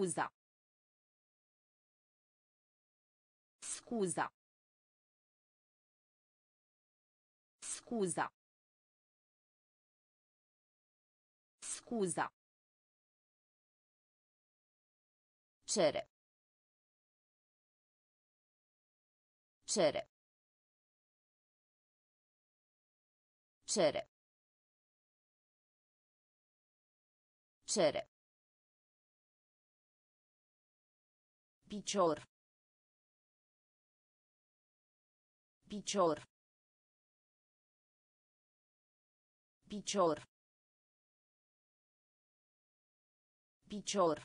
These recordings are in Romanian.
Scusa. Scusa. Scusa. Scusa. Cere. Cere. Cere. Cere. Picior. Picior. Picior. Picior.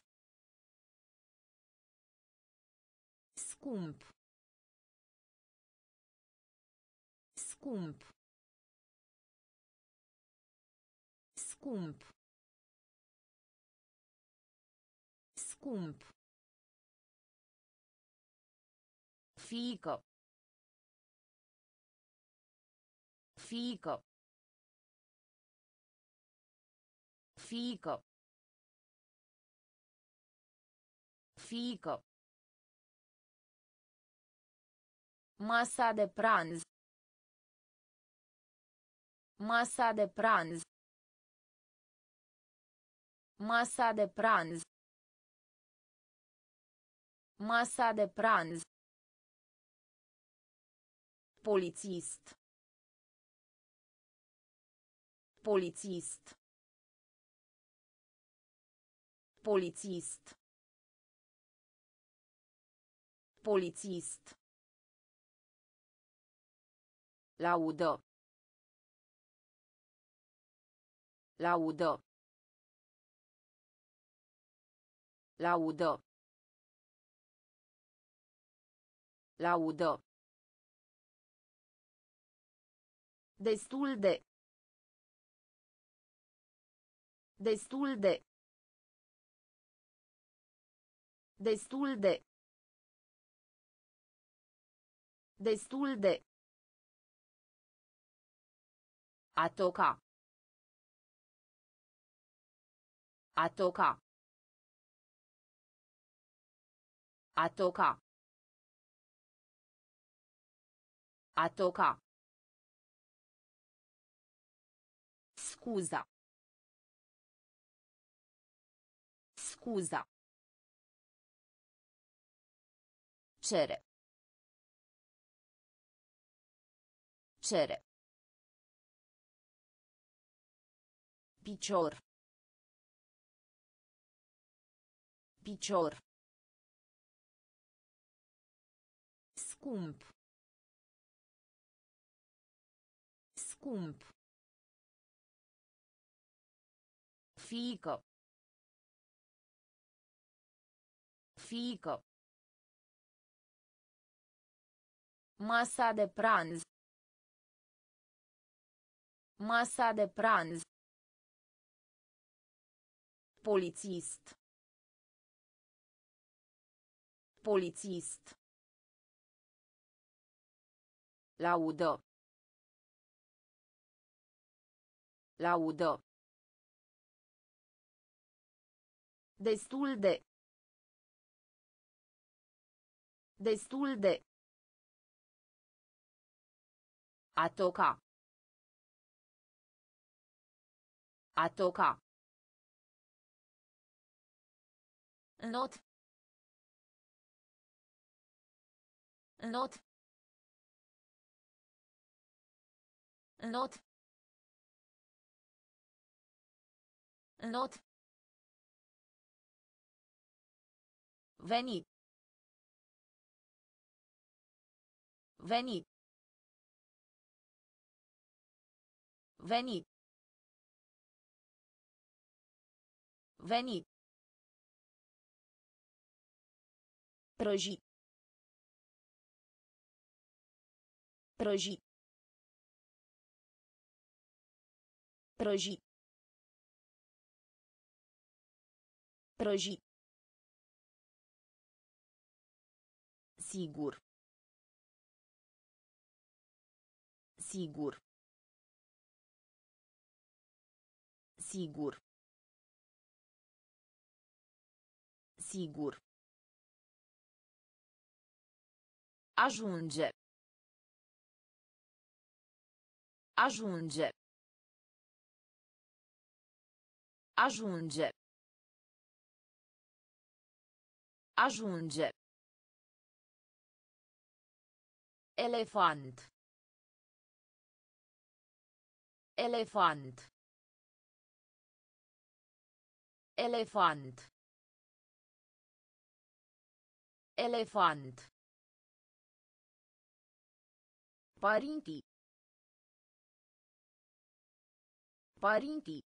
Scump. Scump. Scump. Scump. Fico. Fico. Fico. Fico. Masa de pranz. Masa de pranz. Masa de pranz. Masa de pranz. Polițist. Polițist. Polițist. Polițist. Laudă. Laudă. Laudă. Laudă. Destul de. Destul de. Destul de. Destul de. A toca. A toca. A toca. A toca. Scuza. Scuza. Cere. Cere. Picior. Picior. Scump. Scump. Fico. Fico. Masa de pranz. Masa de pranz. Polițist. Polițist. Laudă. Laudă. Destul de. Destul de. A toca. A toca. Not. Not. Not. Not. Veni. Veni. Veni. Veni. Prăji. Prăji. Prăji. Prăji. Sigur. Sigur. Sigur. Sigur. Ajunge. Ajunge. Ajunge. Ajunge. Elefant. Elefant. Elefant. Elefant. Părinții. Părinții.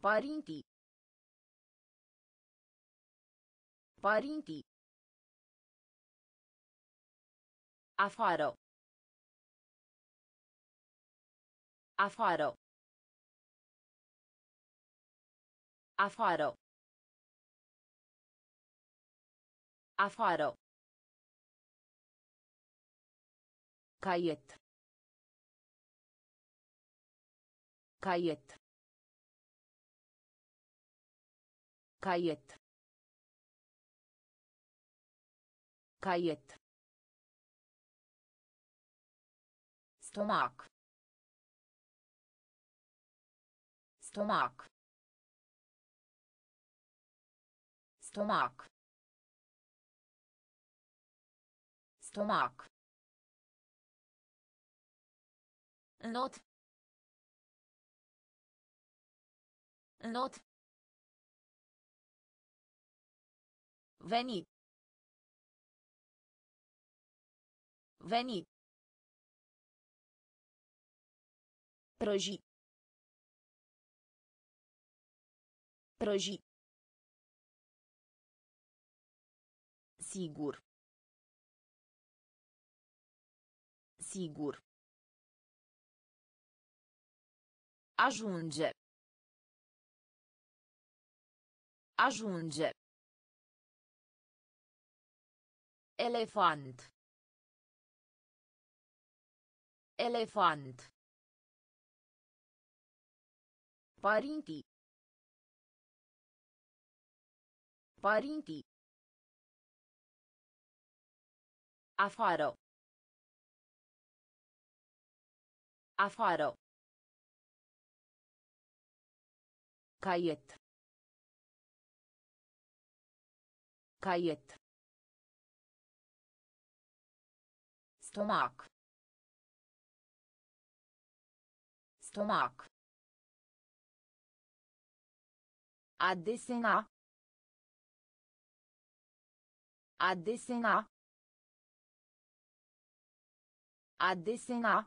Părinții. Părinții. Afară. Afară. Afară. Afară. Caiet. Caiet. Caiet. Caiet. Stomac. Stomac. Stomac. Stomac. Not. Not. Veni. Veni. Prăji. Prăji. Sigur. Sigur. Ajunge. Ajunge. Elefant. Elefant. Părinții. Părinții. Afară. Afară. Caiet. Caiet. Stomac. Stomac. A desena. A desena. A desena.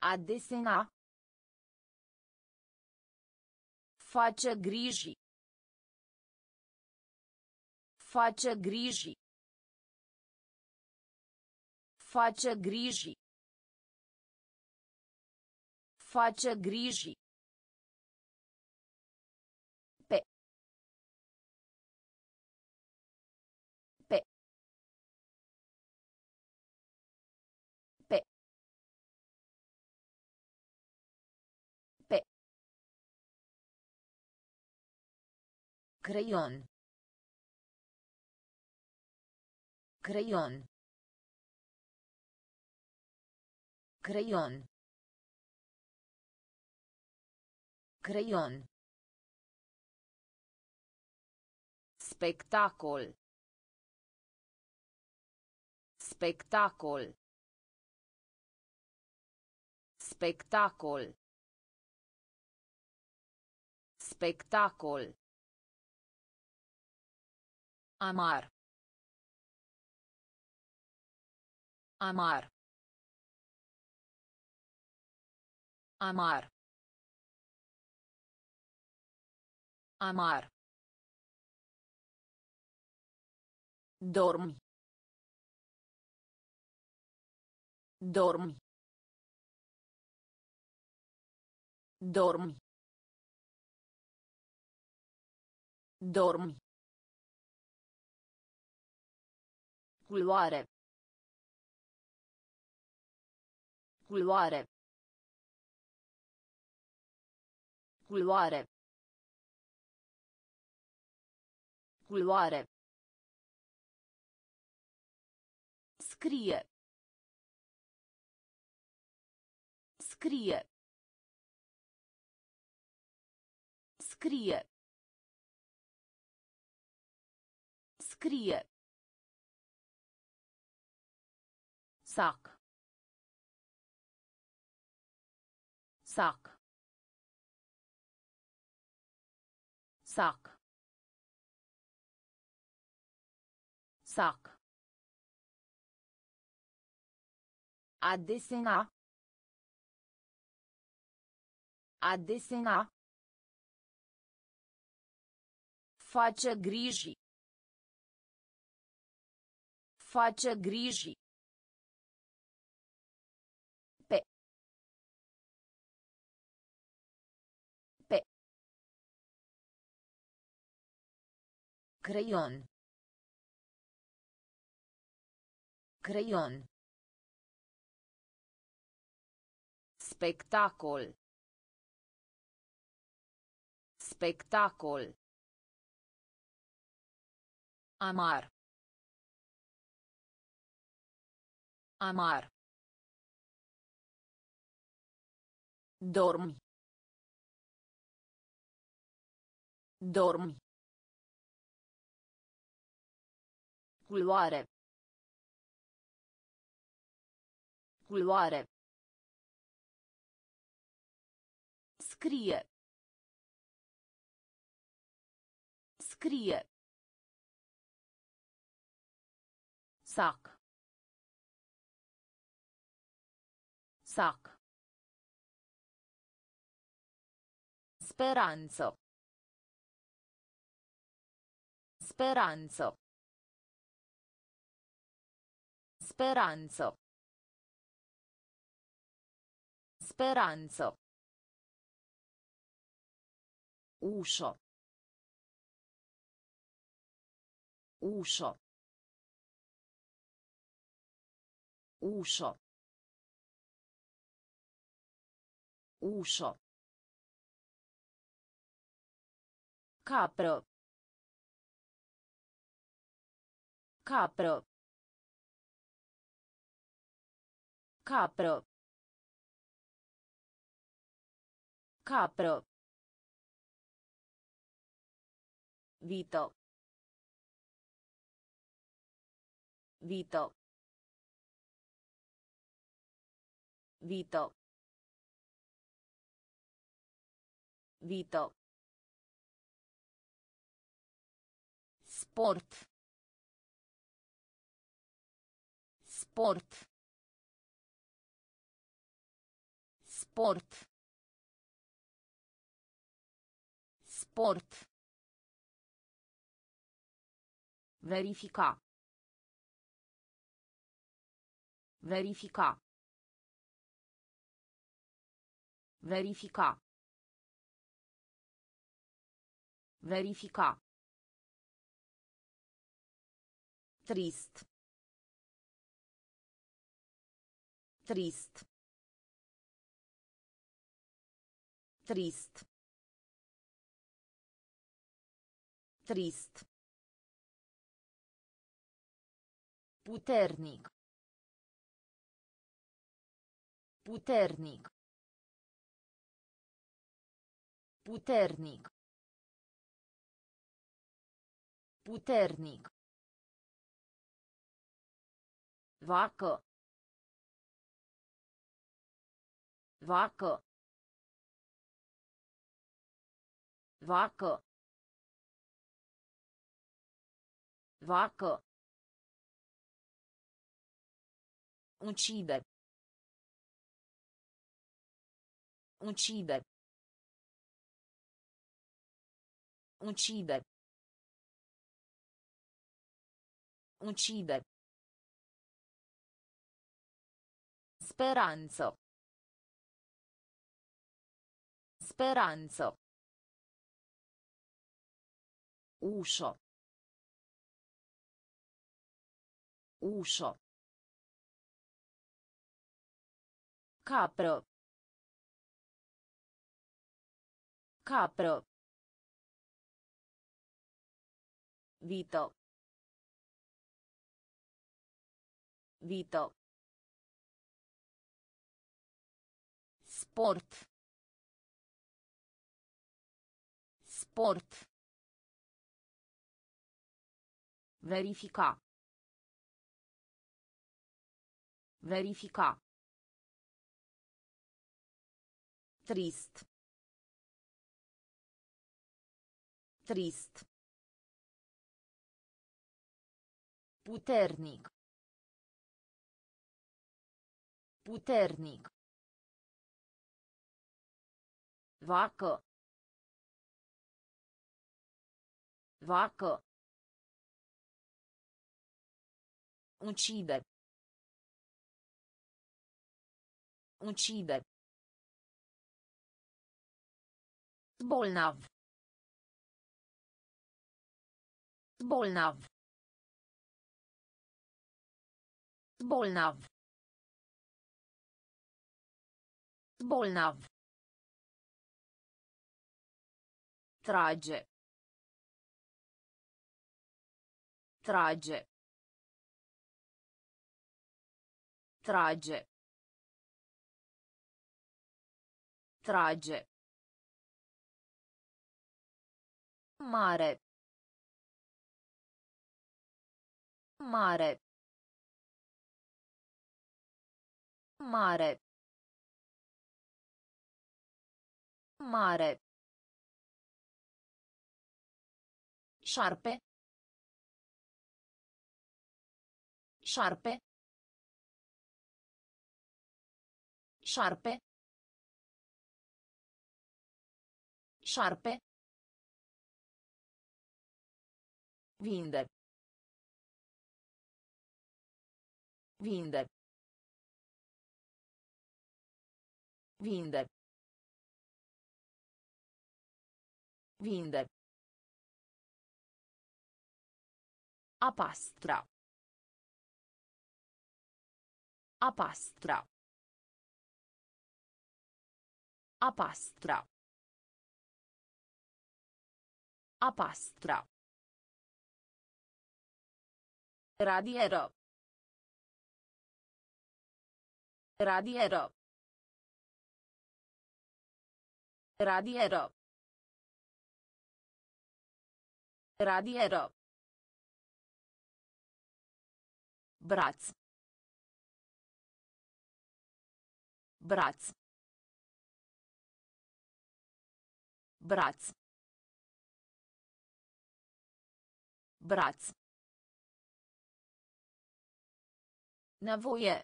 A desena. Face griji. Face griji. Face griji. Face griji. Creion. Creion. Creion. Creion. Spectacol. Spectacol. Spectacol. Spectacol. Amar. Amar. Amar. Amar. Dormi. Dormi. Dormi. Dormi. Culoare. Culoare. Culoare. Culoare. Scrie. Scrie. Scrie. Scrie. Sac. Sac. Sac. Sac. A desena. A desena. Face griji. Face griji. Creion. Creion. Spectacol. Spectacol. Amar. Amar. Dormi. Dormi. Culoare. Culoare. Scrie. Scrie. Sac. Sac. Speranzo. Speranzo. Speranzo. Speranzo. Uscio. Uscio. Uscio. Uscio. Capro. Capro. Capro. Capro. Vito. Vito. Vito. Vito. Sport. Sport. Sport. Sport. Verifica. Verifica. Verifica. Verifica. Trist. Trist. Trist. Trist. Puternic. Puternic. Puternic. Puternic. Vacă. Vacă. Vacă. Vacă. Uccide. Uccide. Uccide. Uccide. Speranzo. Speranzo. Uscio. Uscio. Capro. Capro. Vito. Vito. Sport. Sport. Verifica. Verifica. Trist. Trist. Puternic. Puternic. Vacă. Vacă. Uccide. Uccide. Bolnav. Bolnav. Bolnav. Bolnav. Trage. Trage. Trage. Trage. Mare. Mare. Mare. Mare. Șarpe. Șarpe. Șarpe. Șarpe. Vinde. Vinde. Vinde. Vinde. A pastra. A pastra. A pastra. A pastra. Radiero. Radiero. Radiero. Radiero. Braț. Braț. Braț. Braț. Nevoie.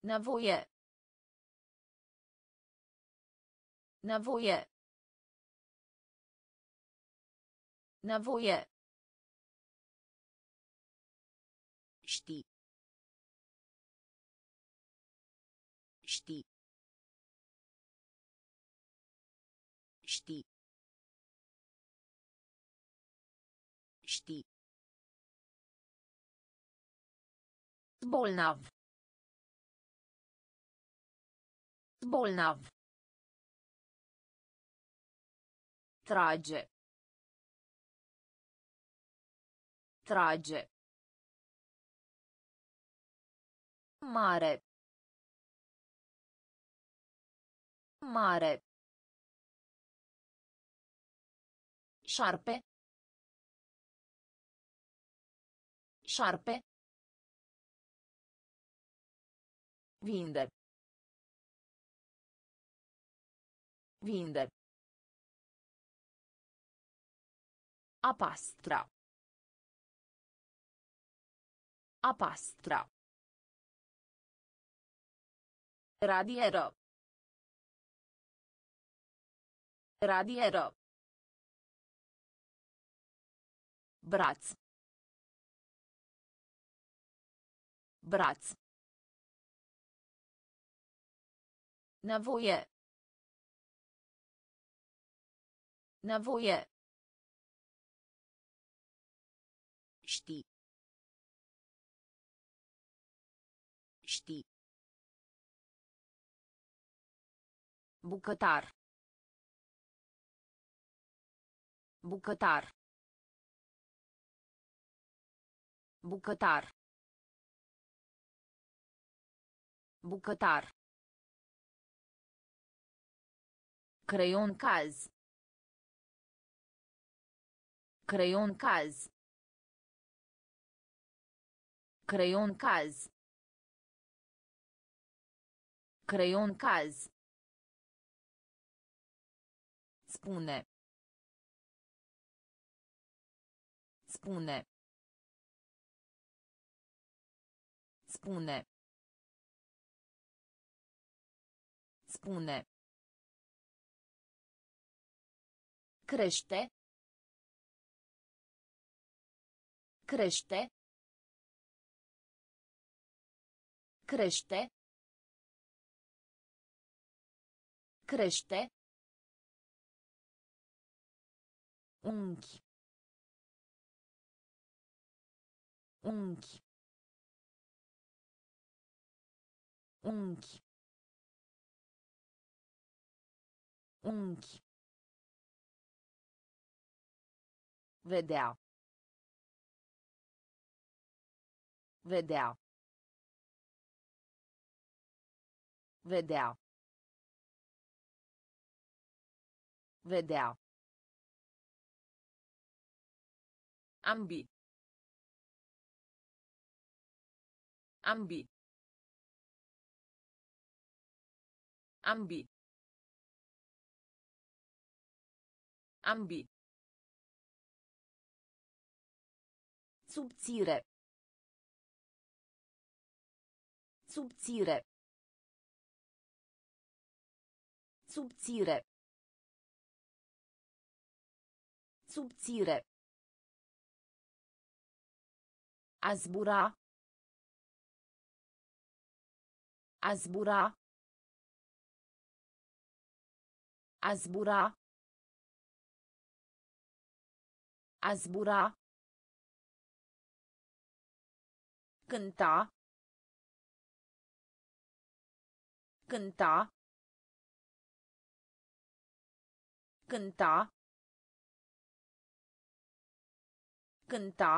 Nevoie. Nevoie. Nevoie. Știi. Știi. Bolnav. Bolnav. Trage. Trage. Mare. Mare. Șarpe. Șarpe. Vinde. Vinde. A pastra. A pastra. Radiero. Radiero. Braț. Braț. Nevoie. Nevoie. Știi. Știi. Bucătar. Bucătar. Bucătar. Bucătar. Creion caz. Creion caz. Creion caz. Creion caz. Spune. Spune. Spune. Spune. Crește. Crește. Crește. Crește. Unchi. Unchi. Unchi. Unchi. Vedea. Vedea. Vedea. Vedea. Ambi. Ambi. Ambi. Ambi. Subțire. Subțire. Subțire. Subțire. A zbura. A zbura. A zbura. A zbura. Cânta. Cânta. Cânta. Cânta.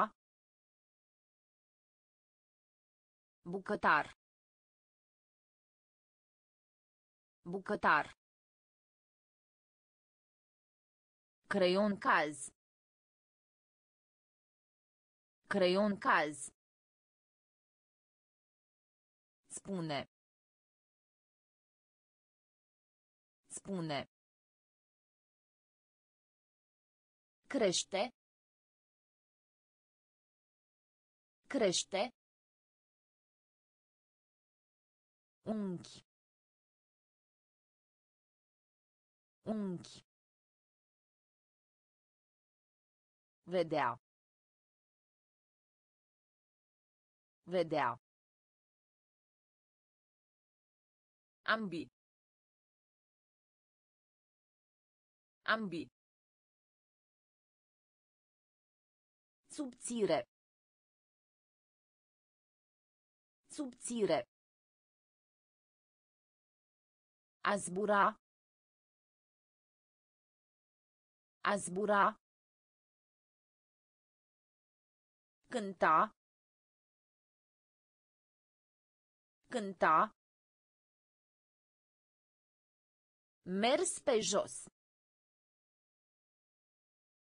Bucătar. Bucătar. Creion caz. Creion caz. Spune. Spune. Crește. Crește. Unchi. Unchi. Vedea. Vedea. Ambi. Ambi. Subțire. Subțire. A zbura. A zbura. Cânta. Cânta. Mers pe jos.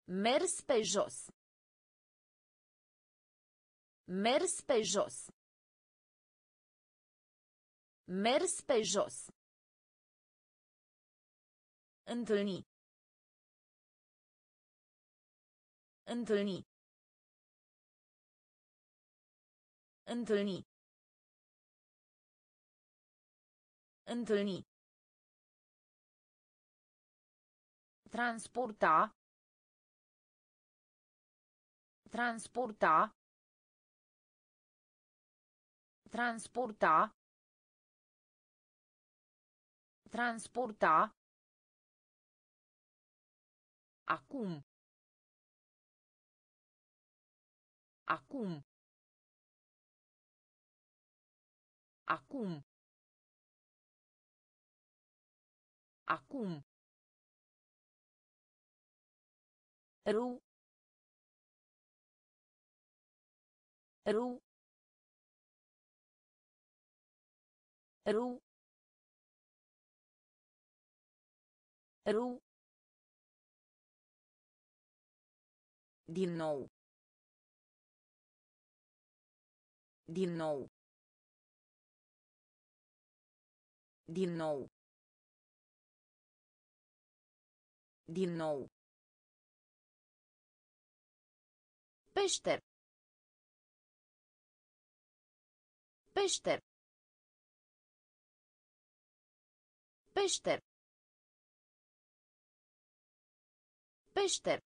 Mers pe jos. Mers pe jos. Mers pe jos. Întâlni. Întâlni. Întâlni. Întâlni. Transporta. Transporta. Transporta. Transporta. Acum. Acum. Acum. Acum. Ru. Ru. Ru. Ru. Din nou. Din nou. Din nou. Din nou. Peșter. Peșter. Peșter. Peșter.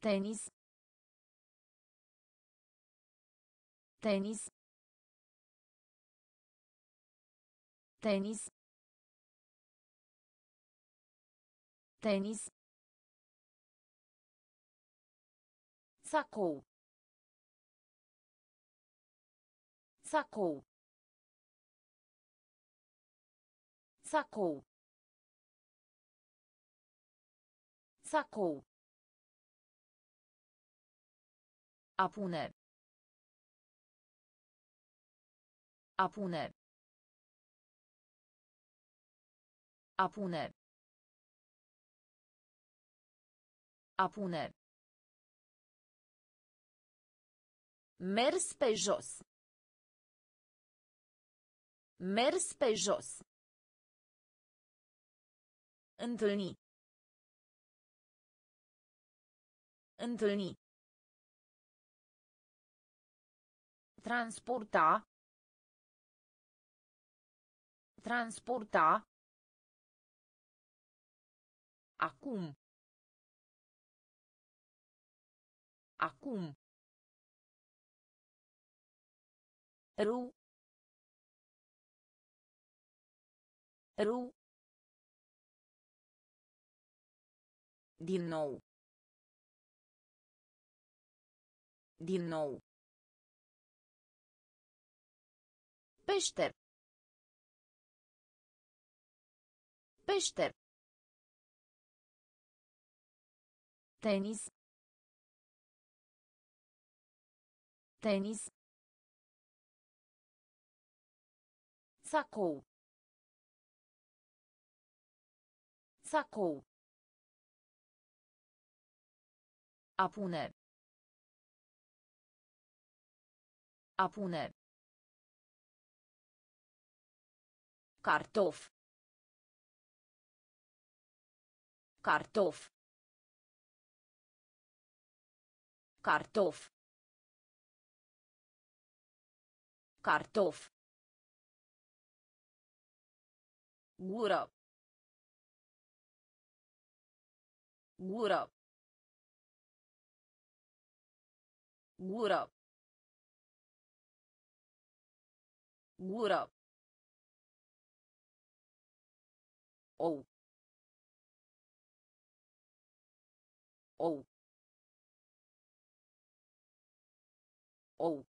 Tenis. Tenis. Tenis. Tenis. Sacou. Sacou. Sacou. Sacou. A pune. A pune. A pune. A pune. Mers pe jos. Mers pe jos. Întâlni. Întâlni. Transporta. Transporta. Acum. Acum. Ru. Ru. Din nou. Din nou. Peșter. Peșter. Tenis. Tenis. Sacou. Sacou. A pune. A pune. Cartof. Cartof. Cartof. Cartof. Gură. Gură. Gură. Gură. Ou. Ou. Ou.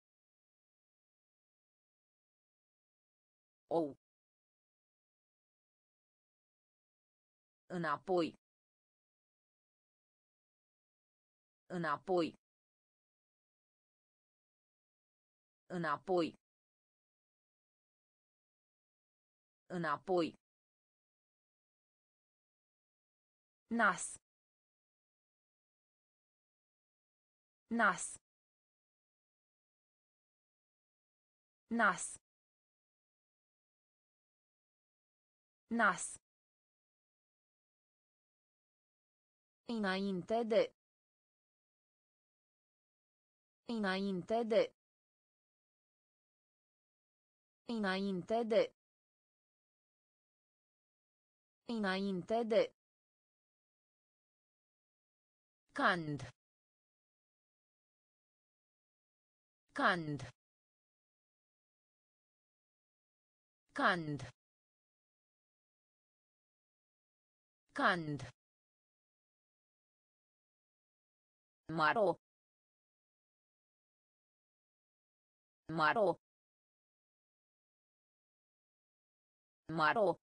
Ou. Înapoi. Înapoi. Înapoi. Înapoi. Nas. Nas. Nas. Nas. Înainte de. Înainte de. Înainte de. Înainte de. Cand. Cand. Cand. Cand. Maro. Maro. Maro.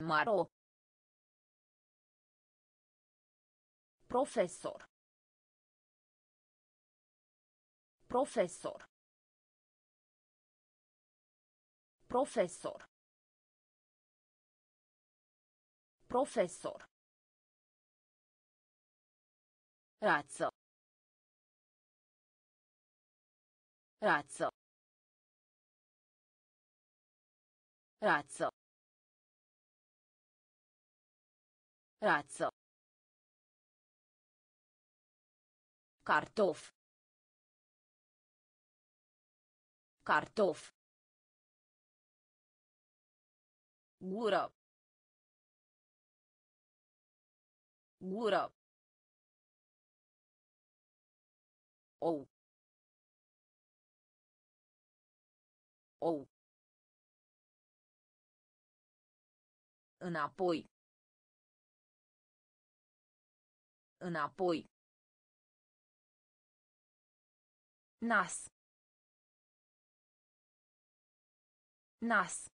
Maro. Profesor. Profesor. Profesor. Profesor. Razzo. Razzo. Razzo. Razzo. Cartof. Cartof. Gură. Gură. Ou. Ou. Înapoi. Înapoi. Nas. Nas.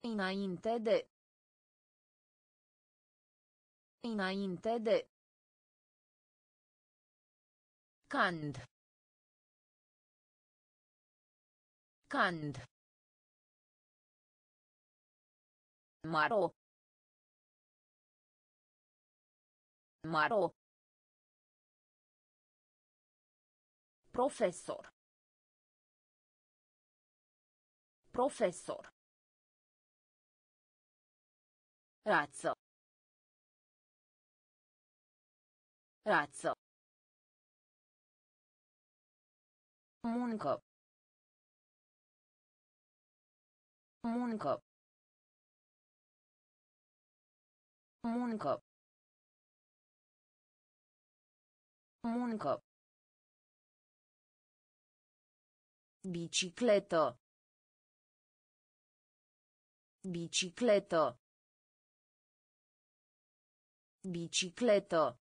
Înainte de. Înainte de. Cand. Cand. Maro. Maro. Profesor. Profesor. Razzo. Razzo. Muncă. Muncă. Muncă. Muncă. Bicicletă. Bicicletă. Bicicletă.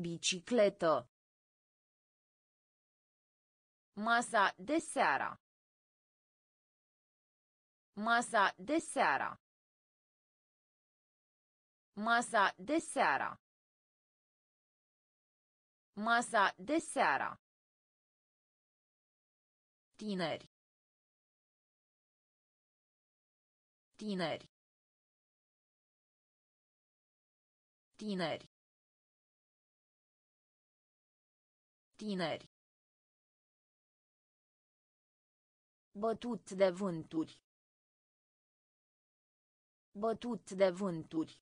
Bicicletă. Masa de seara. Masa de seara. Masa de seara. Masa de seara. Tineri. Tineri. Tineri. Tineri. Bătut de vânturi. Bătut de vânturi.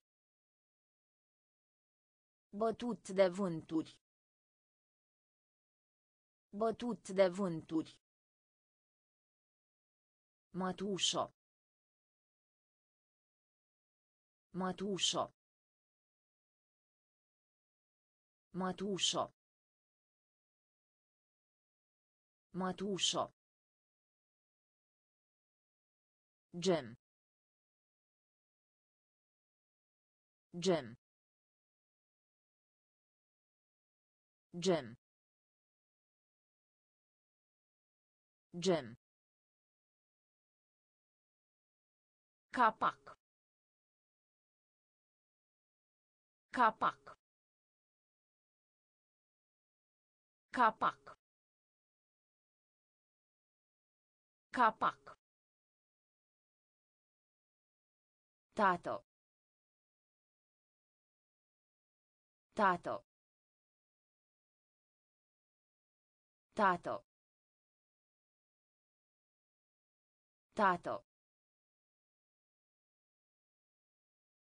Bătut de vânturi. Bătut de vânturi. Matușo. Matușo. Matușo. Matușo. Gem. Gem. Gem. Gem. Capac. Capac. Capac. Capac. Tato. Tato. Tato. Tato.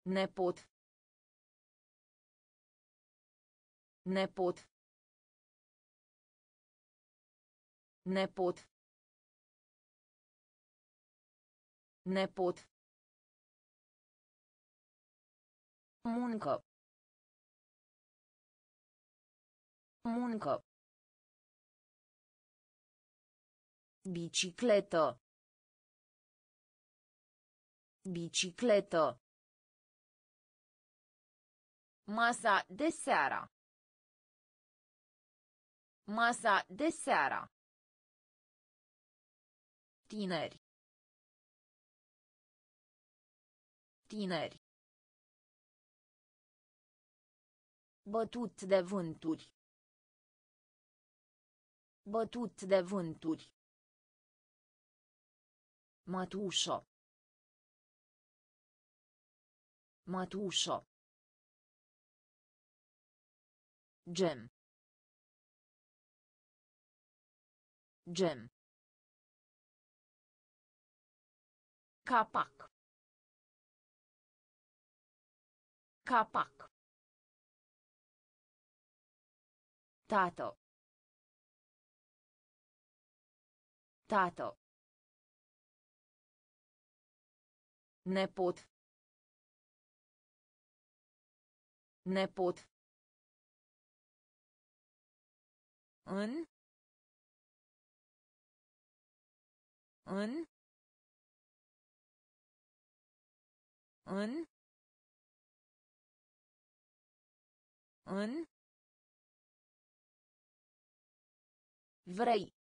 Nepot. Nepot. Nepot. Nepot. Muncă. Muncă. Bicicletă. Bicicletă. Masa de seara. Masa de seara. Tineri. Tineri. Bătut de vânturi. Bătut de vânturi. Matușo. Matușo. Gem. Gem. Capac. Capac. Tată. Tată. Nepot. Nepot. În. În. În. În. Vrei.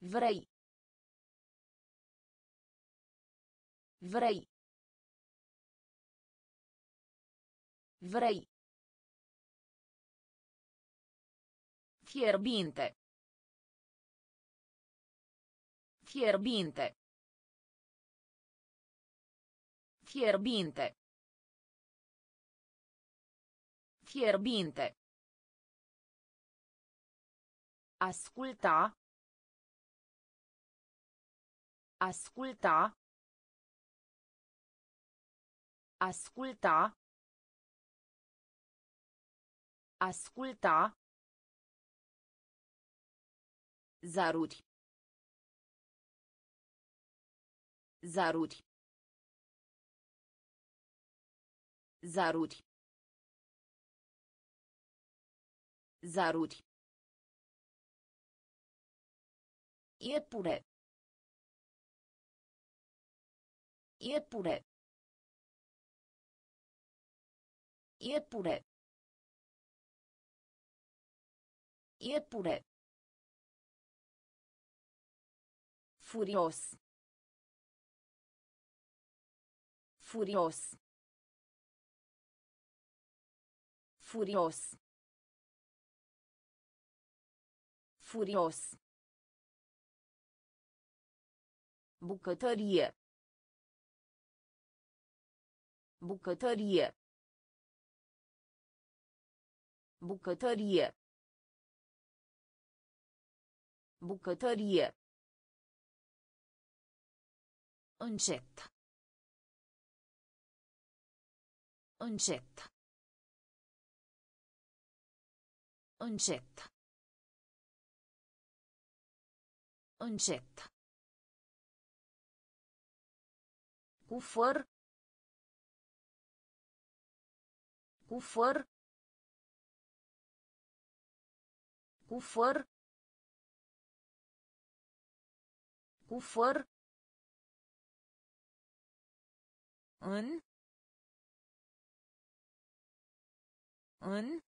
Vrei. Vrei. Vrei. Fierbinte. Fierbinte. Fierbinte. Fierbinte. Asculta. Asculta. Asculta. Asculta. Zaruri. Zaruri. Zaruri. Zaruri. Iepure. Iepure. Iepure. Iepure. Furios. Furios. Furios. Furios. Bucătărie. Bucătărie. Bucătărie. Bucătărie. Încet. Încet. Încet. Încet. Cu făr. Cu făr. Cu făr. Cu făr. În. În.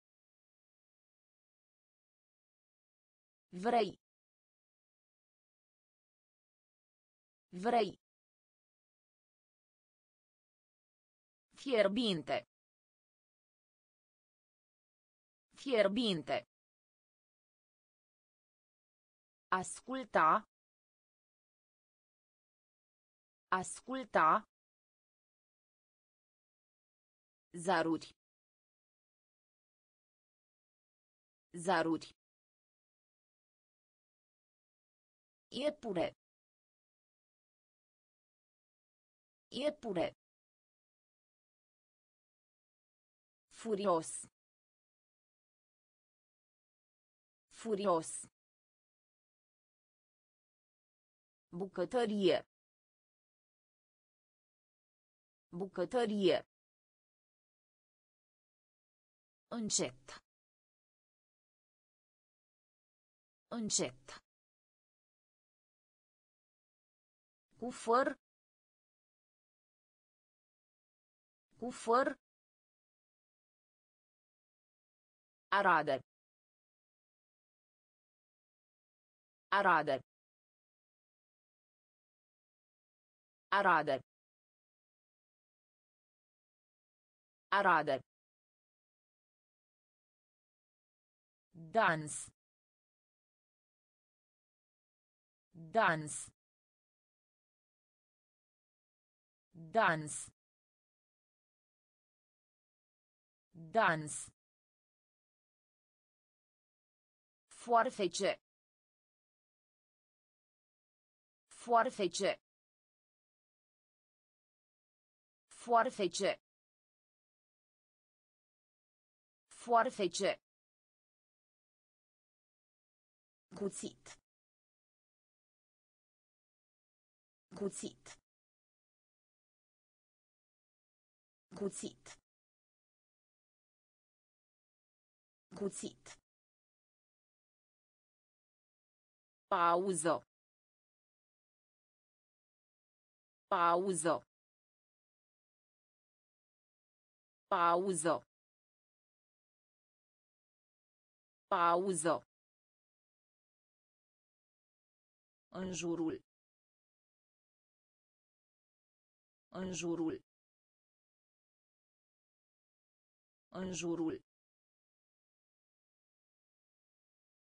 Vrei. Vrei. Fierbinte. Fierbinte. Asculta. Asculta. Zaruri. Zaruri. Iepure. Iepure. Furios. Furios. Bucătărie. Bucătărie. Încet. Încet. Cu făr. Cu făr. Arade. Arade. Arade. Arade. Dans. Dans. Foarfece. Foarfece. Foarfece. Foarfece. Cuțit. Cuțit. Cuțit. Cuțit. Pauză. Pauză. Pauză. Pauză. În jurul. În jurul. În jurul.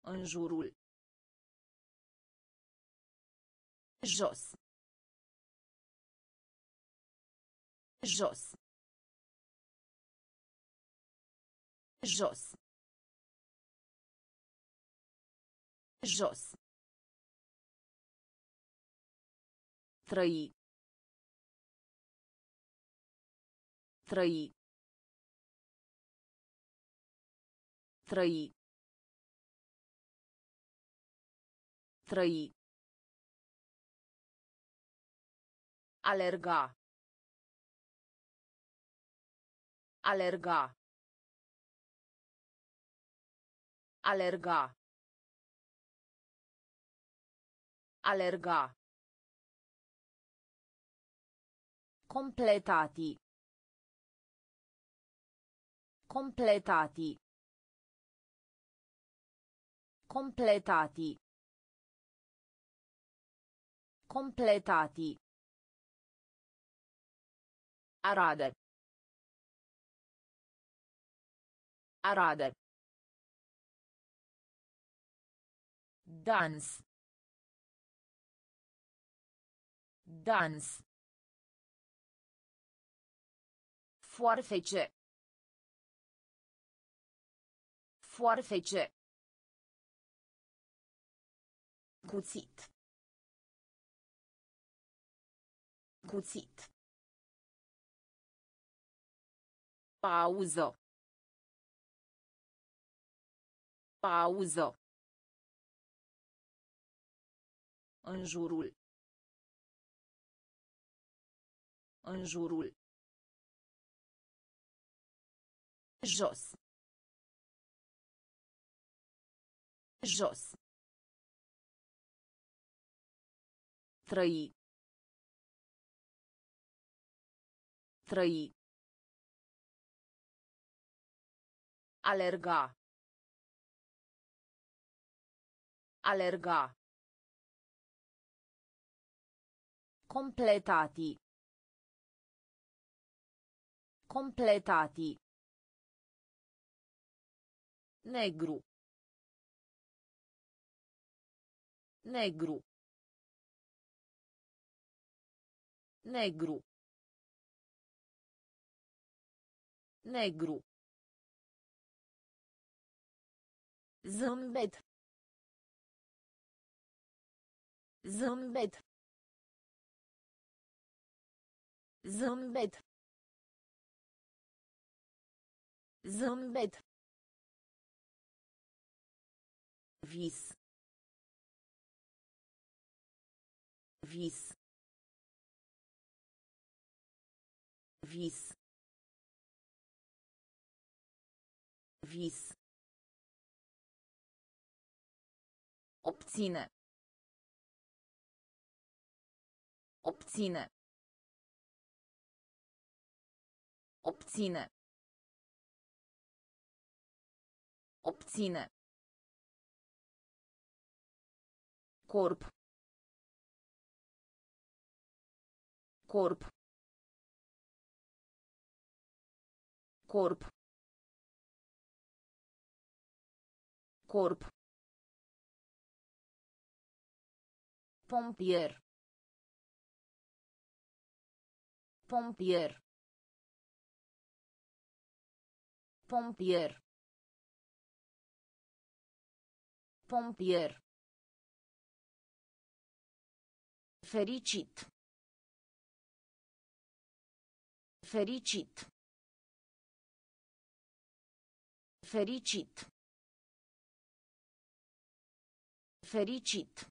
În jurul. Jos. Jos. Jos. Jos. Trăi. Trăi. Trăi. Trăi. Alerga. Alerga. Alerga. Alerga. Completati. Completati. Completati. Completati. Arade. Arade. Dans. Dans. Foarfece. Foarfece. Cuțit. Cuțit. Pauză. Pauză. În jurul. În jurul. Jos. Jos. Trăi. Trăi. Alerga. Alerga. Completati. Completati. Negru. Negru. Negru. Negru. Zâmbet. Zâmbet. Zâmbet. Zâmbet. Vis. Vis. Vis. Vis. Obține. Obține. Obține. Obține. Corp. Corp. Corp. Corp. Pompier. Pompier. Pompier. Pompier. Fericit. Fericit. Fericit. Fericit.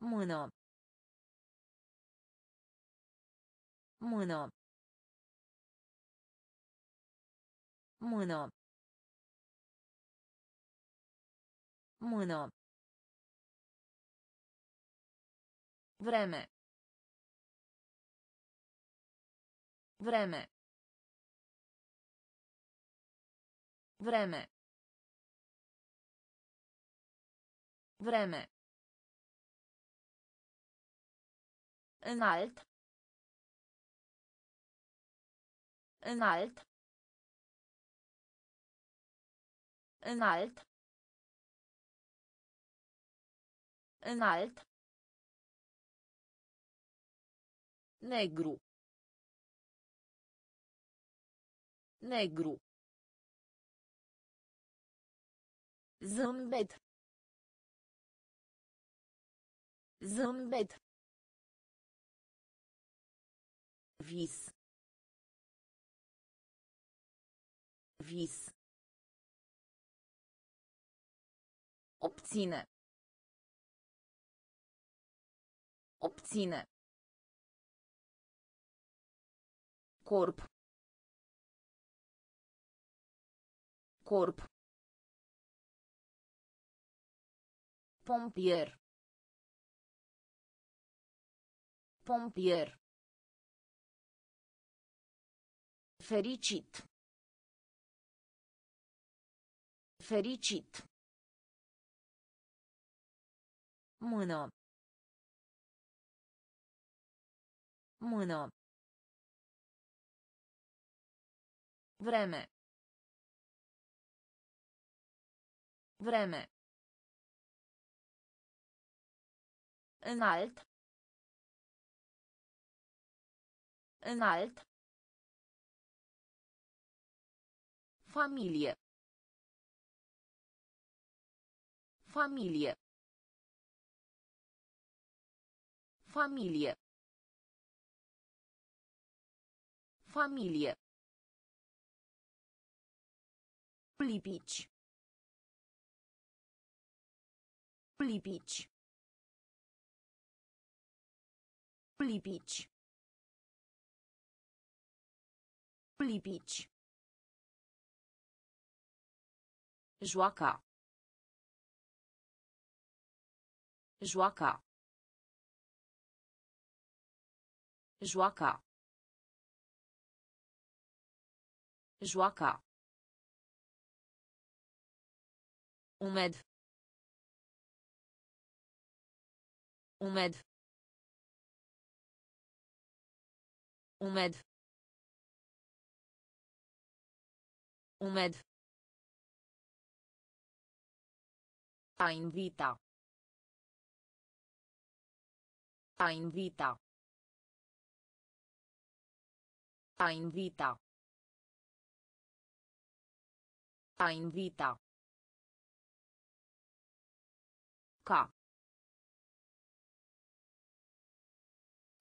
Mână. Mână. Mână. Mână. Vreme. Vreme. Vreme. Vreme. Înalt. Înalt. Înalt. Înalt. Negru. Negru. Zâmbet. Zâmbet. Vis. Vis. Obține. Obține. Corp. Corp. Pompier. Pompier. Fericit. Fericit. Mână. Mână. Vreme. Vreme. Înalt. Înalt. Фамилия. Фамилия. Фамилия. Фамилия. Липич. Липич. Липич. Липич. Joaca. Joaca. Joaca. Joaca. Umed. Umed. Umed. Umed. A invita. A invita. A invita. A invita. Ca.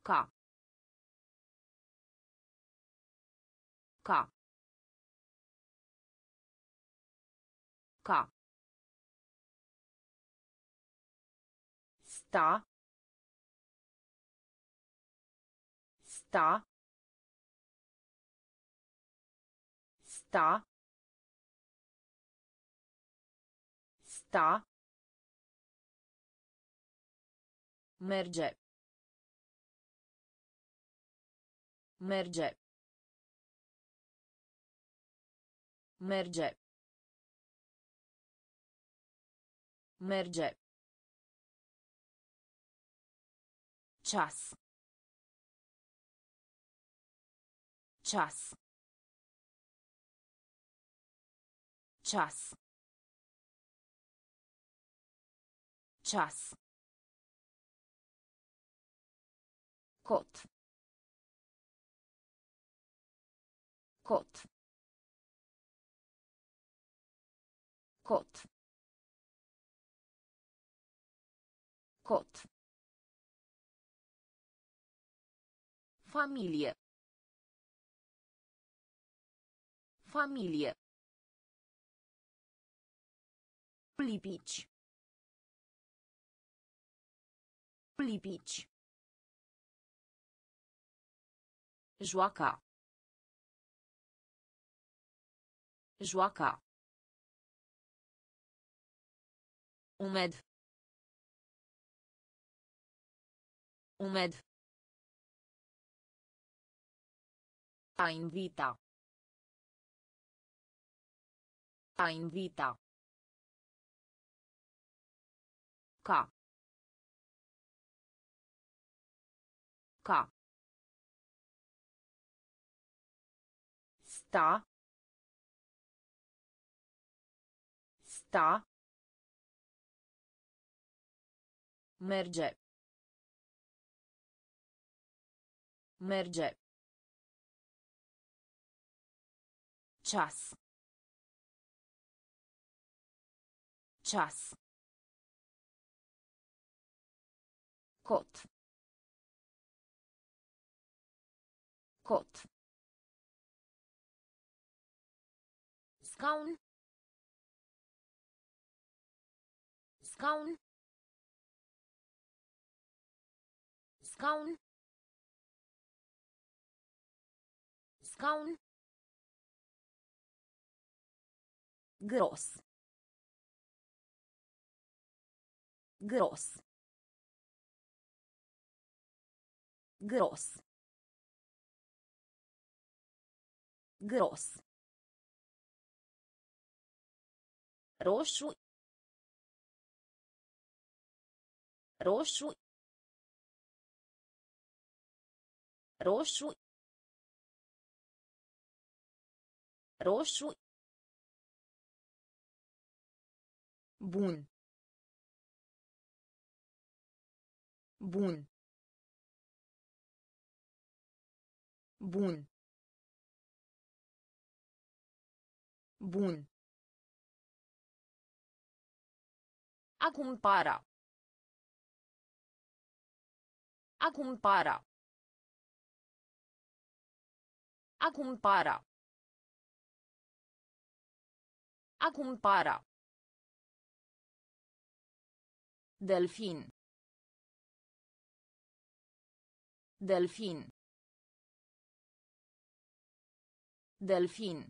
Ca. Ca. Ca. Sta. Sta. Sta. Sta. Merge. Merge. Merge. Merge. Czas. Czas. Czas. Czas. Kot. Kot. Kot. Kot. Família. Família. Limite. Limite. Joaca. Joaca. Umed. Umed. A invita. A invita. Ca. Ca. Sta. Sta. Merge. Merge. Ceas. Ceas. Cot. Cot. Scaun. Scaun. Scaun. Scaun. Gros. Gros. Gros. Gros. Roșu. Roșu. Roșu. Roșu. Bun. Bun. Bun. Bun. A cumpara. A cumpara. A cumpara. A cumpara. Delfin. Delfin. Delfin.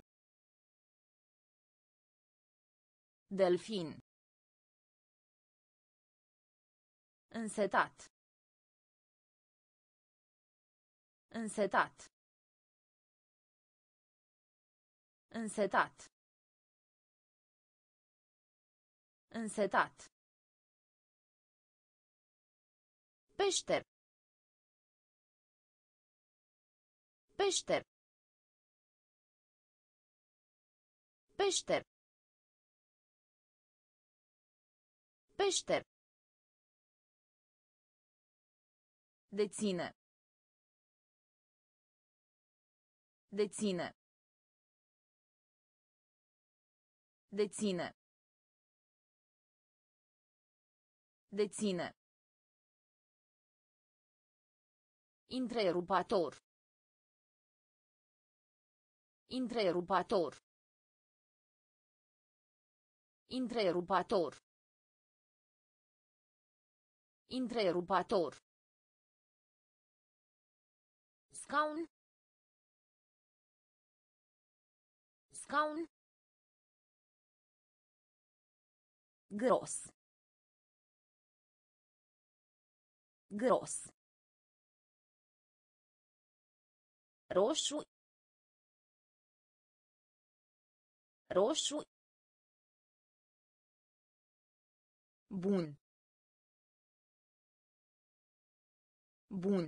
Delfin. Însetat. Însetat. Însetat. Însetat. Peșter. Peșter. Peșter. Peșter. Deține. Deține. Deține. Deține. Întrerupator. Întrerupator. Întrerupator. Întrerupator. Scaun. Scaun. Gros. Gros. Roșu. Roșu. Bun. Bun.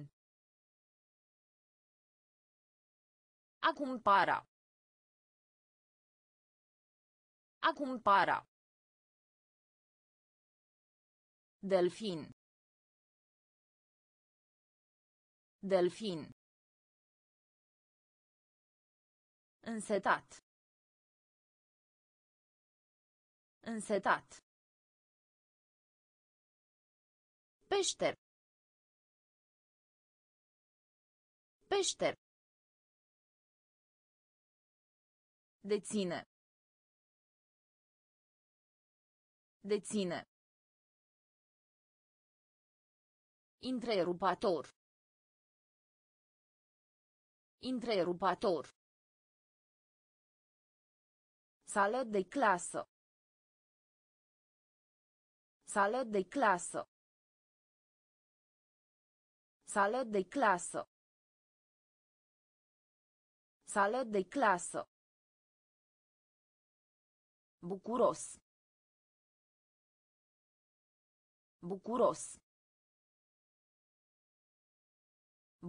Acum para. Acum para. Delfin. Delfin. Însetat. Însetat. Peșter. Peșter. Deține. Deține. Întrerupator. Întrerupator. Sală de clasă. Sală de clasă. Sală de clasă. Sală de clasă. Bucuros. Bucuros.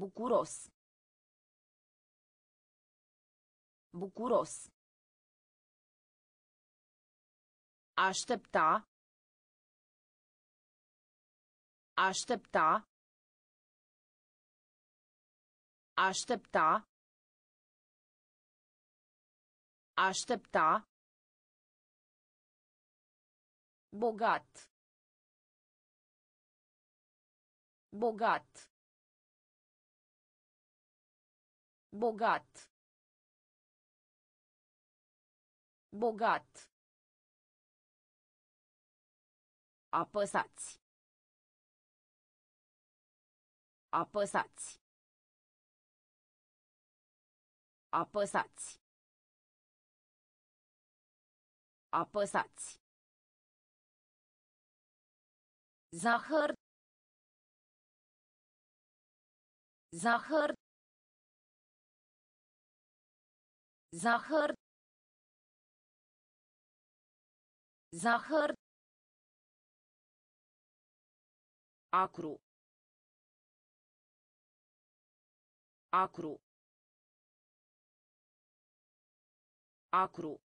Bucuros. Bucuros. Aștepta. Aștepta. Aștepta. Aștepta. Bogat. Bogat. Bogat. Bogat. Apăsați. Apăsați. Apăsați. Apăsați. Zahăr. Zahăr. Zahăr. Zahăr. Acru. Acru. Acru.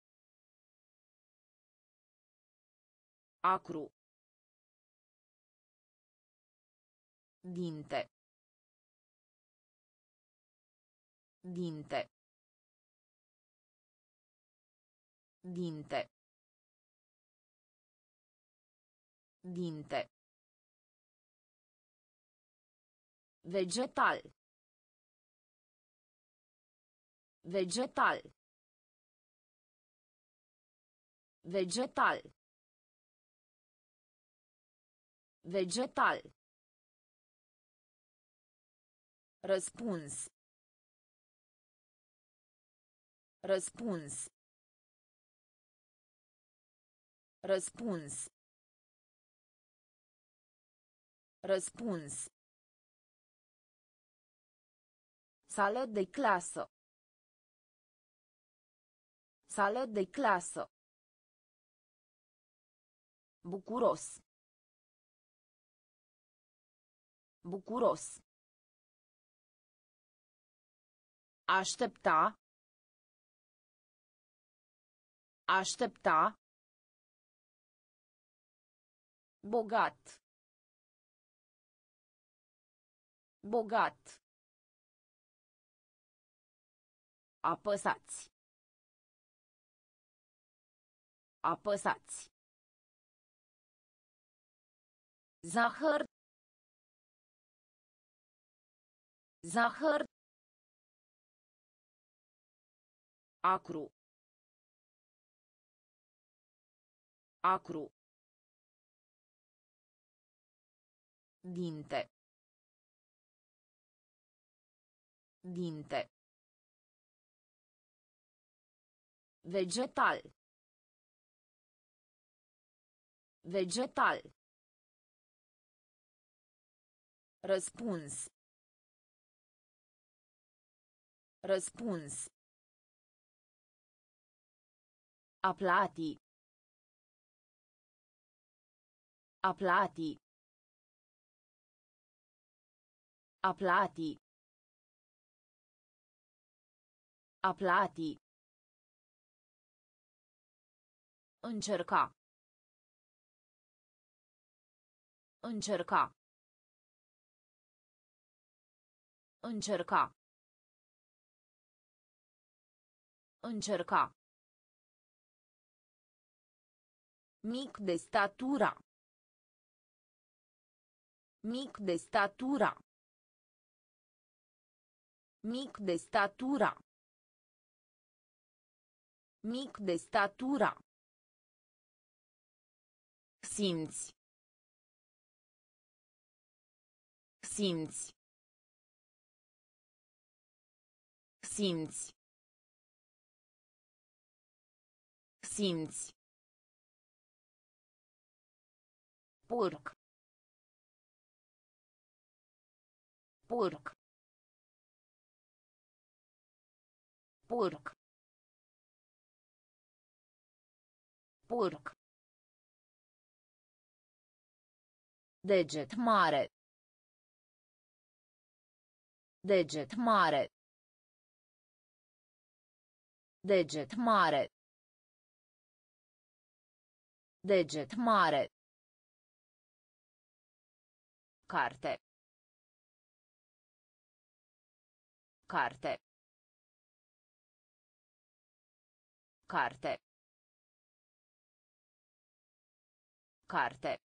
Acru. Dinte. Dinte. Dinte. Dinte. Vegetal. Vegetal. Vegetal. Vegetal. Răspuns. Răspuns. Răspuns. Răspuns. Sală de clasă. Sală de clasă. Bucuros. Bucuros. Aștepta. Aștepta. Bogat. Bogat. Apăsați. Apăsați. Zahăr. Zahăr. Acru. Acru. Dinte. Dinte. Vegetal. Vegetal. Răspuns. Răspuns. Aplati. Aplati. Aplati. Aplati. Încerca. Încerca. Încerca. Încerca. Mic de statura. Mic de statura. Mic de statura. Mic de statura. Simți. Simți. Simți. Simți. Porc. Porc. Porc. Porc. Deget mare. Deget mare. Deget mare. Deget mare. Carte. Carte. Carte. Carte.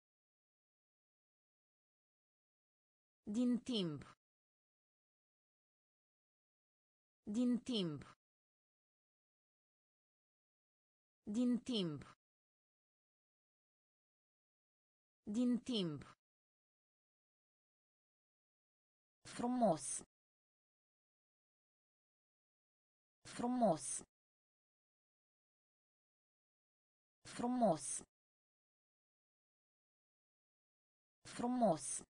Din timp. Din timp. Din timp. Din timp. Frumos. Frumos. Frumos. Frumos.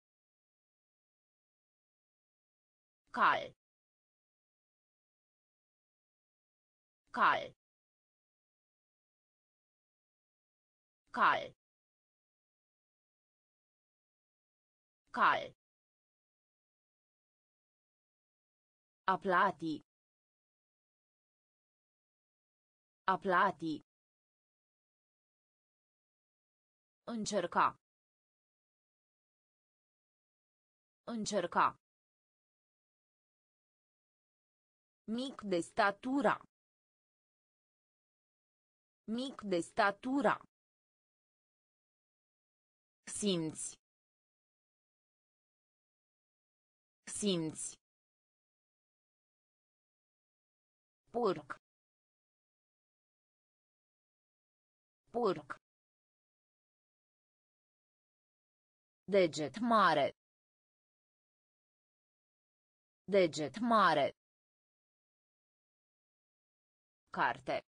Cal. Cal. Cal. Cal. Aplati. Aplati. Încerca. Încerca. Mic de statura. Mic de statura. Simți. Simți. Porc. Porc. Deget mare. Deget mare. Carte.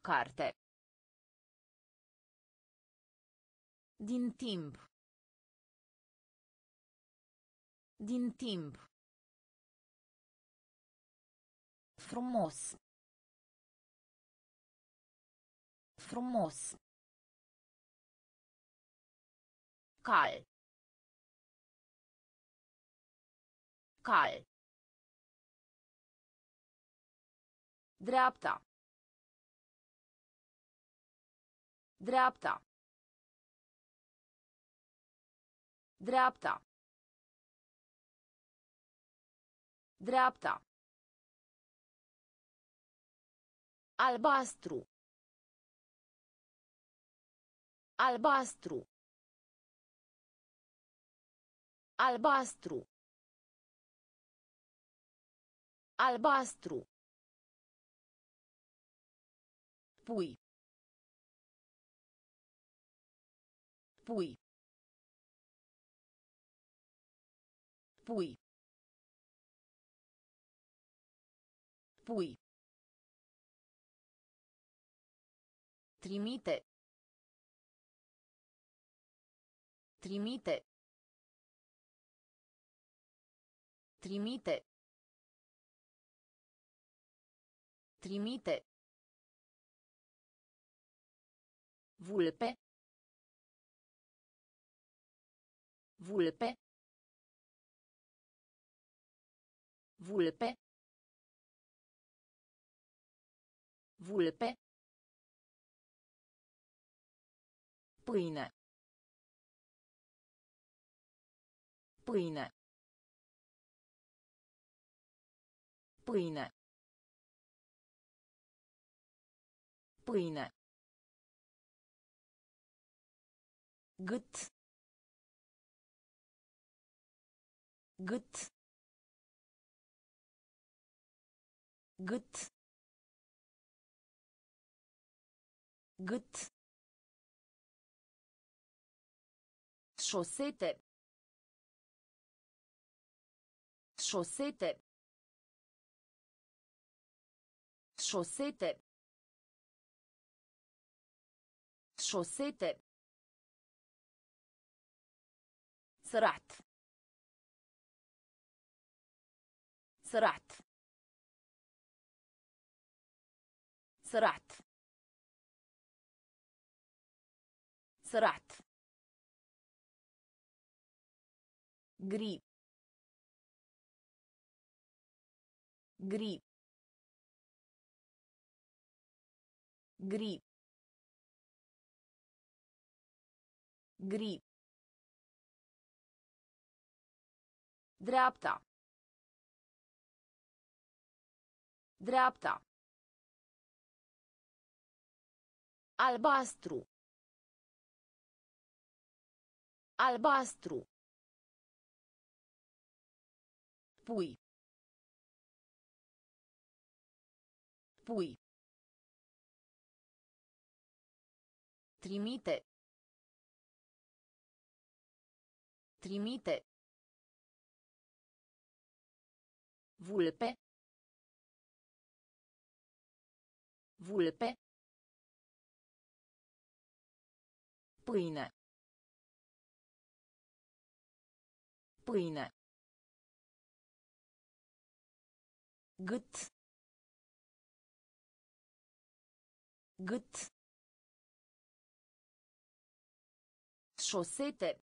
Carte. Din timp. Din timp. Frumos. Frumos. Cal. Cal. Dreapta. Dreapta. Dreapta. Dreapta. Albastru. Albastru. Albastru. Albastru. Pui. Pui. Pui. Pui. Trimite. Trimite. Trimite. Trimite. Vulpe. Vulpe. Vulpe. Vulpe. Pâine. Pâine. Pâine. Pâine. Gât. Gât. Gât. Gât. Șosete. Șosete. Șosete. Șosete. سرعت سرعت سرعت سرعت قريب قريب قريب قريب Dreapta. Dreapta. Albastru. Albastru. Pui. Pui. Trimite. Trimite. Vulpe. Vulpe. Pâine. Pâine. Gât. Gât. Șosete.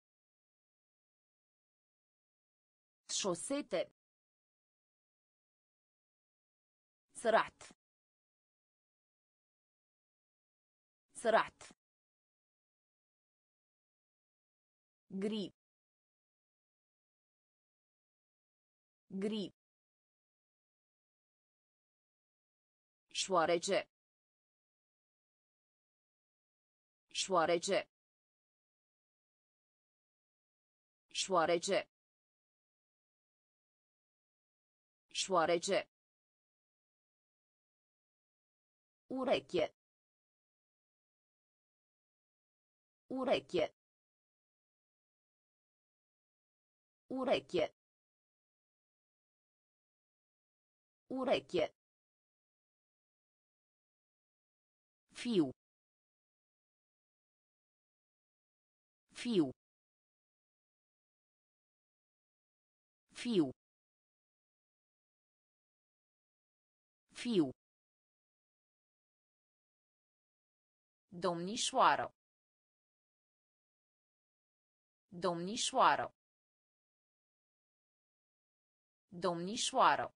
Șosete. Sărat. Sărat. Gri. Gri. Șoarece. Șoarece. Șoarece. Șoarece. Urechie. Urechie. Urechie. Urechie. Fiu. Fiu. Fiu. Fiu. Domnișoară. Domnișoară. Domnișoară.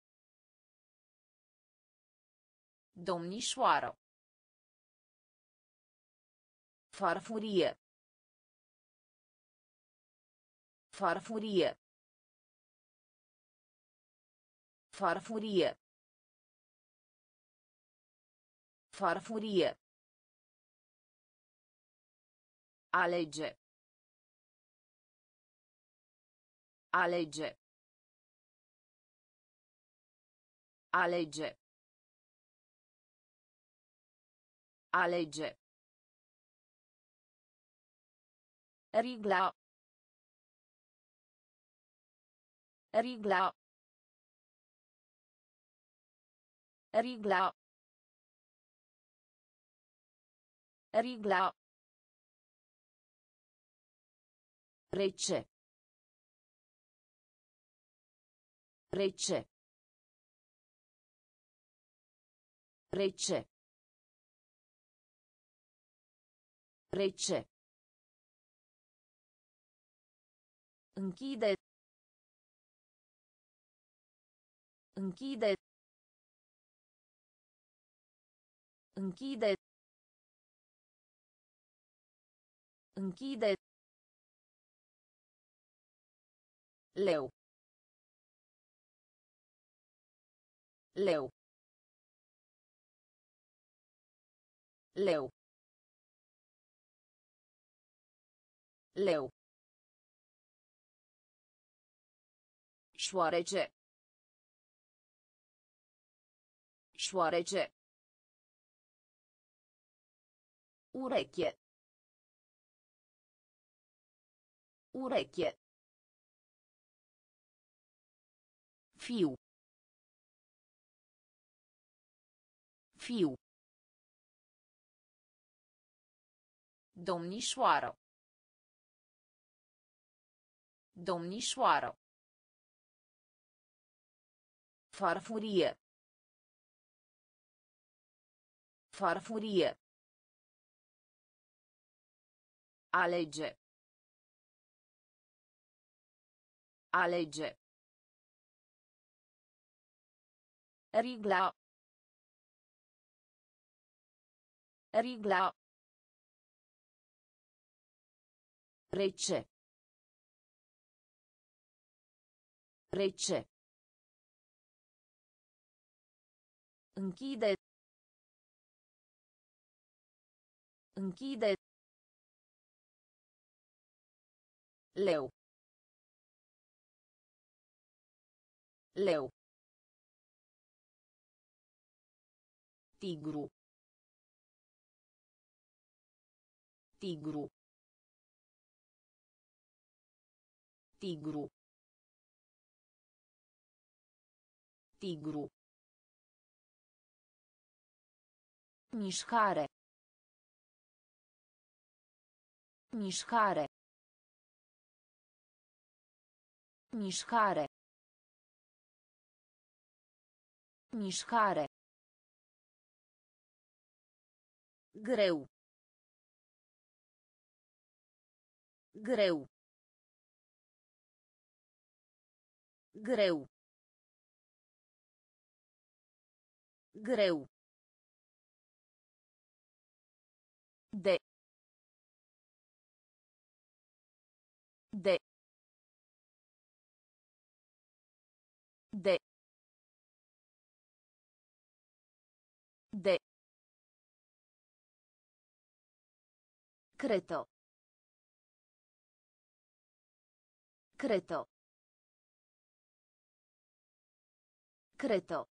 Domnișoară. Farfurie. Farfurie. Farfurie. Farfurie. Alege. Alege. Alege. Alege. Rigla. Rigla. Rigla. Rigla. Rece. Rece. Rece. Rece. Închide. Închide. Închide. Închide. Leu. Leu. Leu. Leu. Șoarece. Șoarece. Ureche. Ureche. Fiu. Fiu. Domnișoară. Domnișoară. Farfurie. Farfurie. Alege. Alege. Rigla. Rigla. Rece. Rece. Închide. Închide. Leu. Leu. Tigru. Tigru. Tigru. Tigru. Mișcare. Mișcare. Mișcare. Mișcare. Greu. Greu. Greu. Greu. De. De. De. De. Creto. Creto. Creto.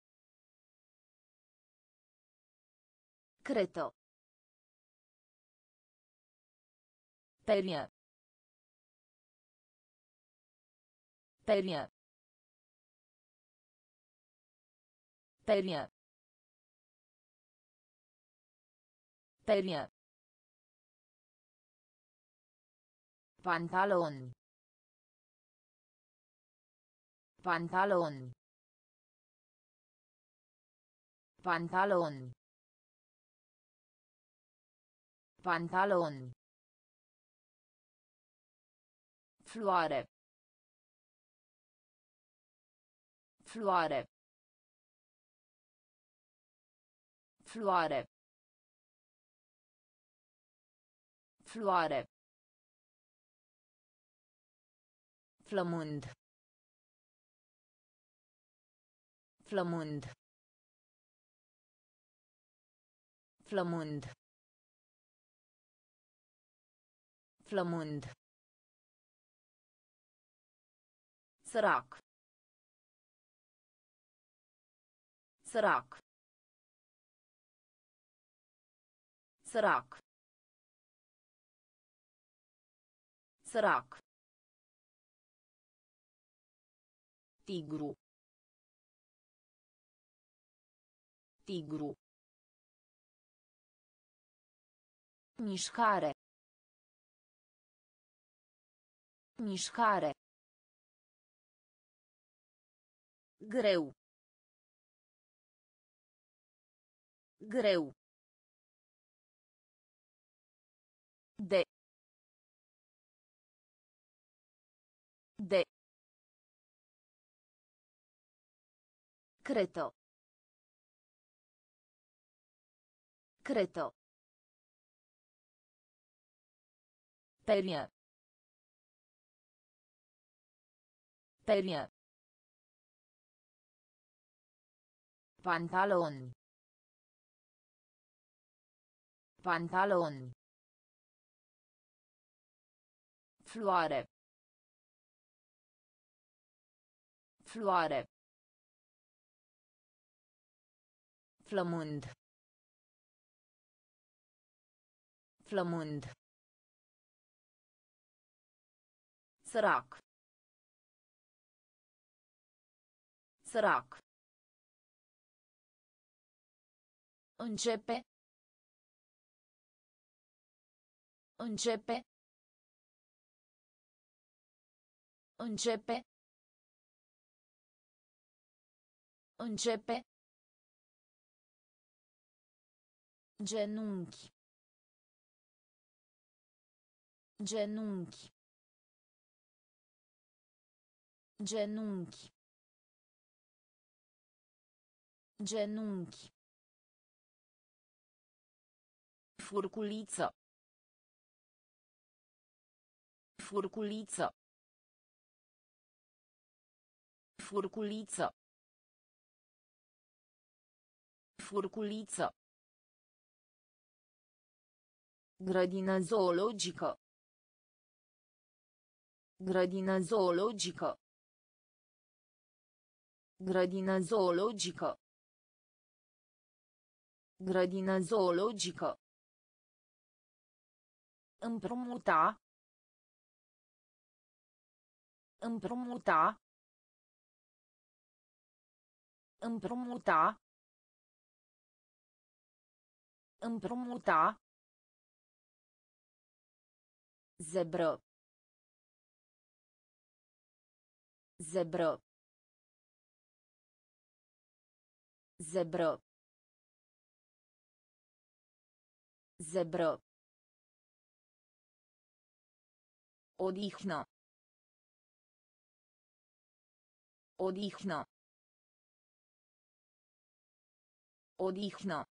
Creto. Perie. Perie. Perie. Perie. Pantaloni. Pantaloni. Pantaloni. Pantaloni. Floare. Floare. Floare. Floare. Flămând. Flămând. Flămând. Flămând. Sărac. Sărac. Sărac. Sărac. Tigru. Tigru. Mișcare. Mișcare. Greu. Greu. De. De. Creto. Creto. Perie. Perie. Pantaloni. Pantaloni. Floare. Floare. Flămând. Flămând. Sărac. Sărac. Începe. Începe. Începe. Începe. Genunchi. Genunchi. Genunchi. Genunchi. Furculiță. Furculiță. Furculiță. Furculiță. Grădină zoologică. Grădină zoologică. Grădină zoologică. Grădină zoologică. Împrumuta. Împrumuta. Împrumuta. Împrumuta. Zebro. Zebro. Zebro. Zebro. Odihno. Odihno. Odihno.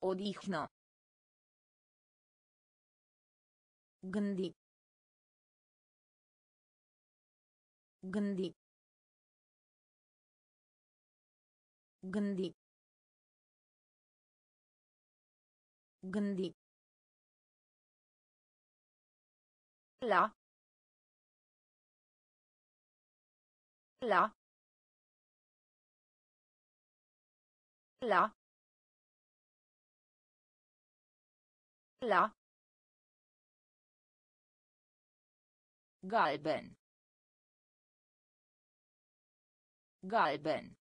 Odihno. Gândi. Gândi. Gândi. Gândi. La. La. La. La. Galben. Galben.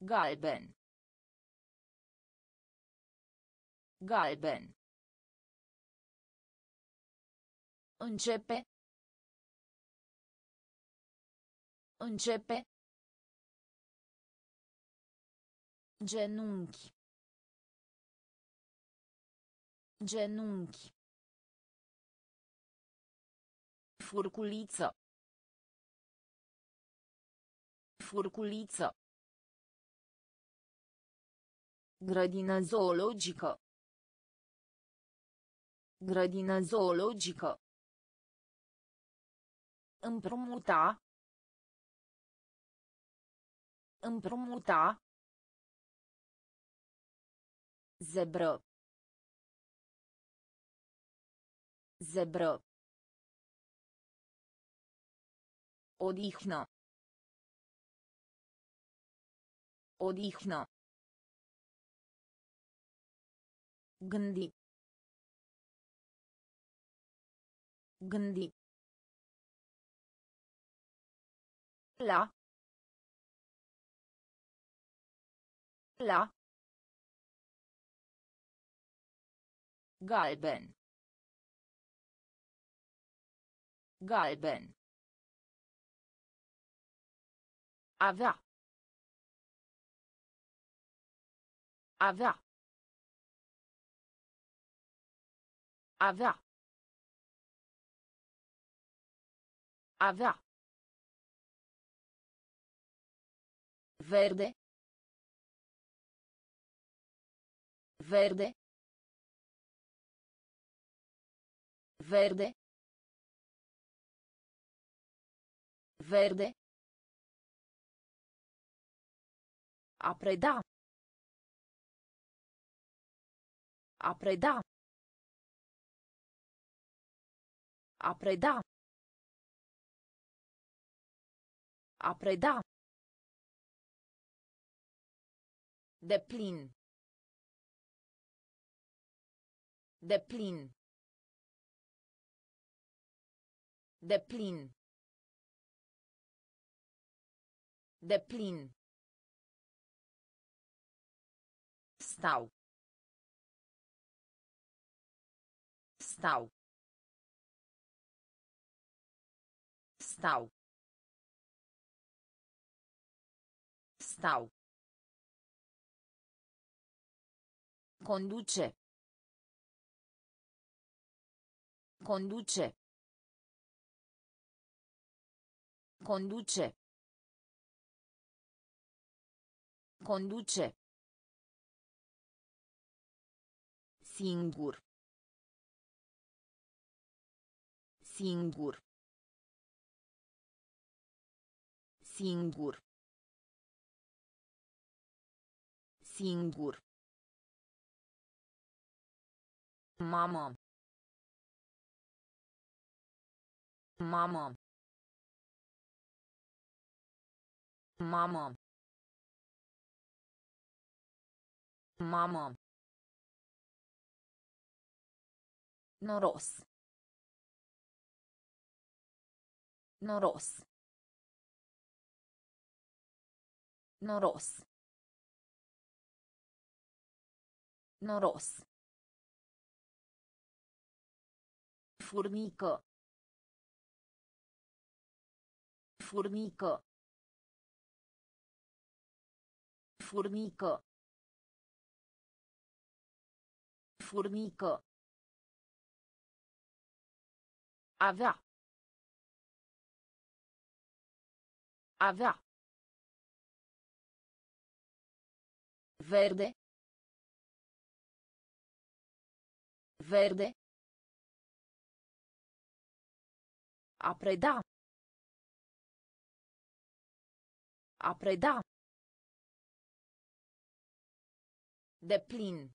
Galben. Galben. Începe. Începe. Genunchi. Genunchi. Furculiță. Furculiță. Grădină zoologică. Grădină zoologică. Împrumuta. Împrumuta. Zebră. Zebră. Odihnă. Odihnă. Gândi. Gândi. La. La. Galben. Galben. Avea. Avea. Avea. Avea. Verde. Verde. Verde. Verde. A preda. A preda. A preda. A preda. De plin. De plin. De plin. De plin. Stau. Stau. Stau. Stau. Conduce. Conduce. Conduce. Conduce. Singur. Singur. Singur. Singur. Mamă. Mamă. Mamă. Mamă. Noros. Noros. Noros. Noros. Furnică. Furnică. Furnică. Furnică. Avea. Avea. Verde. Verde. A preda. A preda. De plin.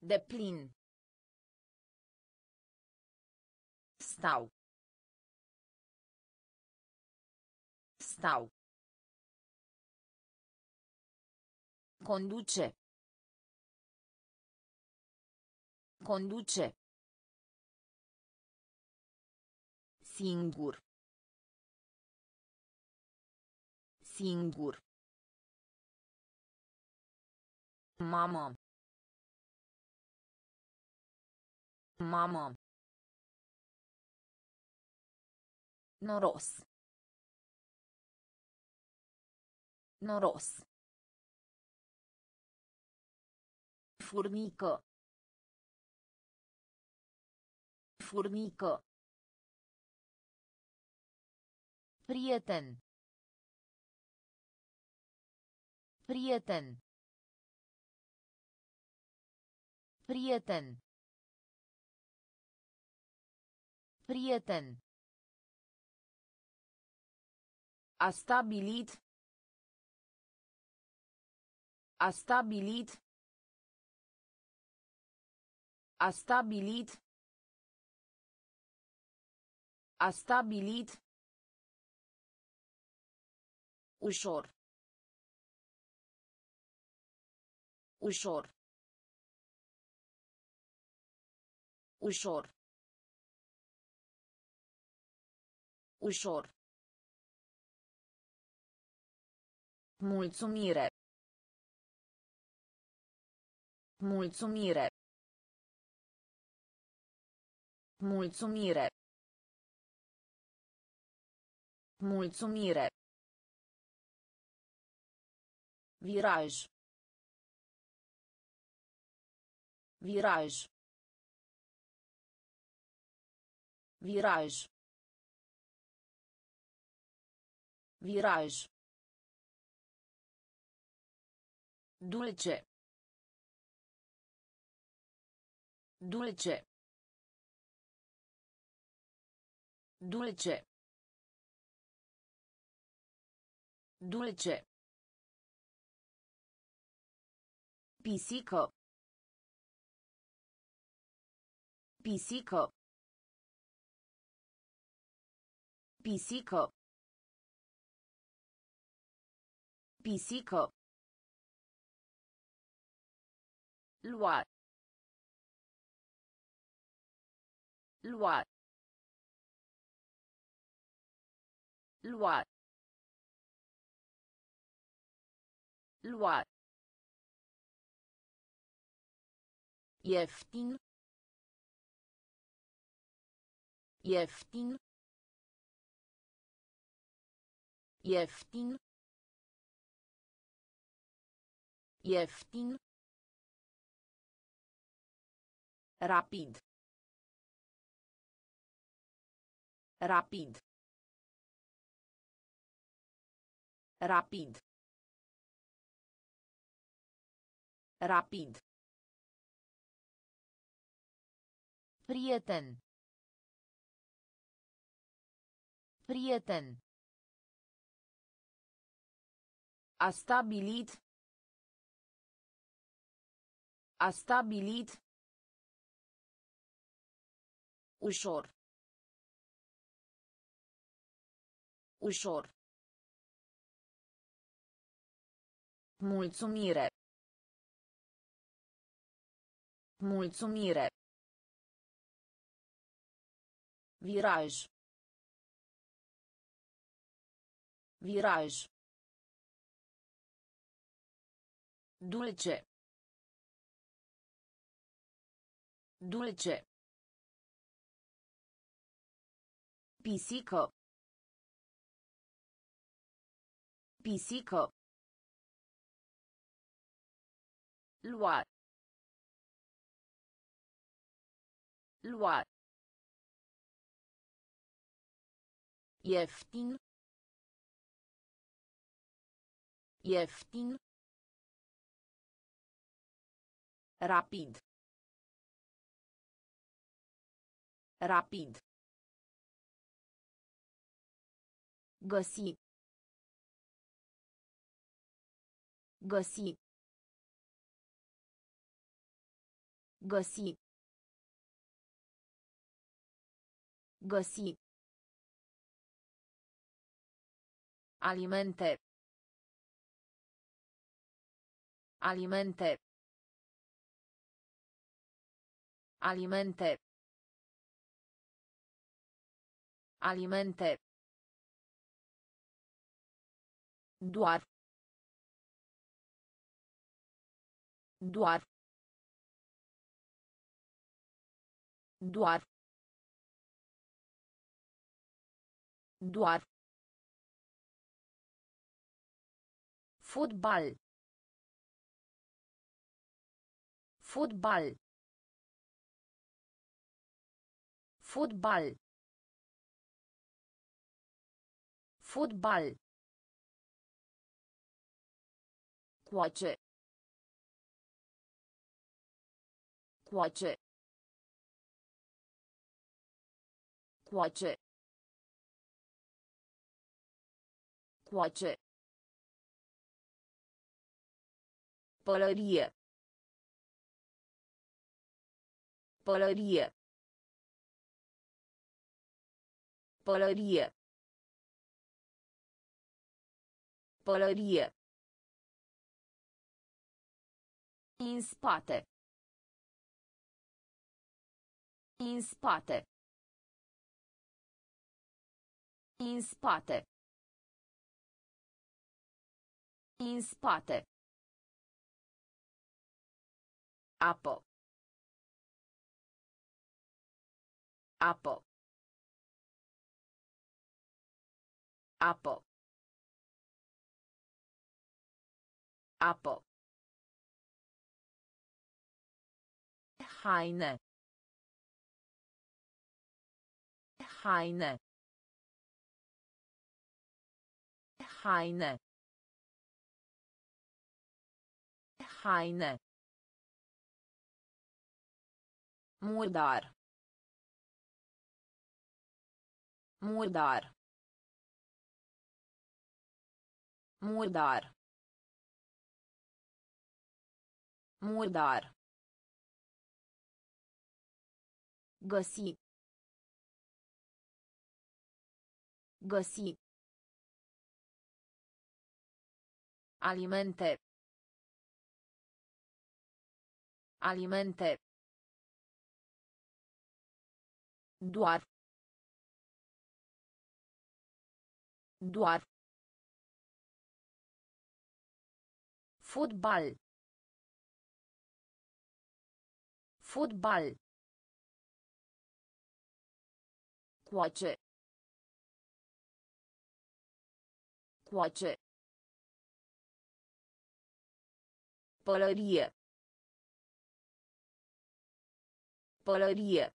De plin. Stau. Stau. Conduce. Conduce. Singur. Singur. Mamă. Mamă. Noros. Noros. Furnică. Furnică. Prieten. Prieten. Prieten. Prieten. A stabilit. A stabilit. A stabilit. A stabilit. Ușor. Ușor. Ușor. Ușor. Mulțumire. Mulțumire. Mulțumire. Mulțumire. Viraj. Viraj. Viraj. Viraj. Dulce. Dulce. Dulce. Dulce. Pisică. Pisică. Pisică. Pisică. Lua. Lua. Lua. Lua. Ieftin. Ieftin. Ieftin. Ieftin. Rapid. Rapid. Rapid. Rapid. Prieten. Prieten. A stabilit. A stabilit. Ușor. Ușor. Mulțumire. Mulțumire. Viraj. Viraj. Dulce. Dulce. Pisică. Pisică. Lua. Lua. Ieftin. Ieftin. Rapid. Rapid. Găsi. Găsi. Găsi. Găsi. Alimente. Alimente. Alimente. Alimente. Doar. Doar. Doar. Doar. Fotbal. Fotbal. Fotbal. Fotbal. Coace. Coace. Coace. Coace. Pălărie. Pălărie. Pălărie. Pălărie. În spate. În spate. În spate. În spate. Apă. Apă. Apă. Apă. Haine. Haine. Haine. Haine. Murdar. Murdar. Murdar. Murdar. Găsi. Găsi. Alimente. Alimente. Doar. Doar. Fotbal. Fotbal. Coace. Coace. Pălărie. Pălărie.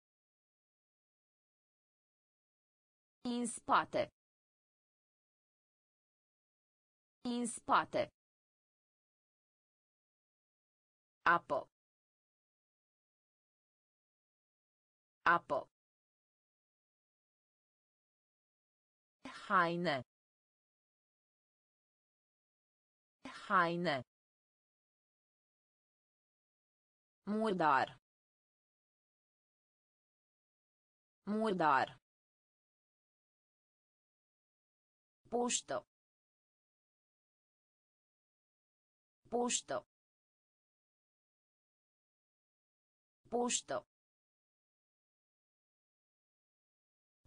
În spate. În spate. Apă. Apă. Haine. Haine. Murdar. Murdar. Poștă. Poștă. Poștă.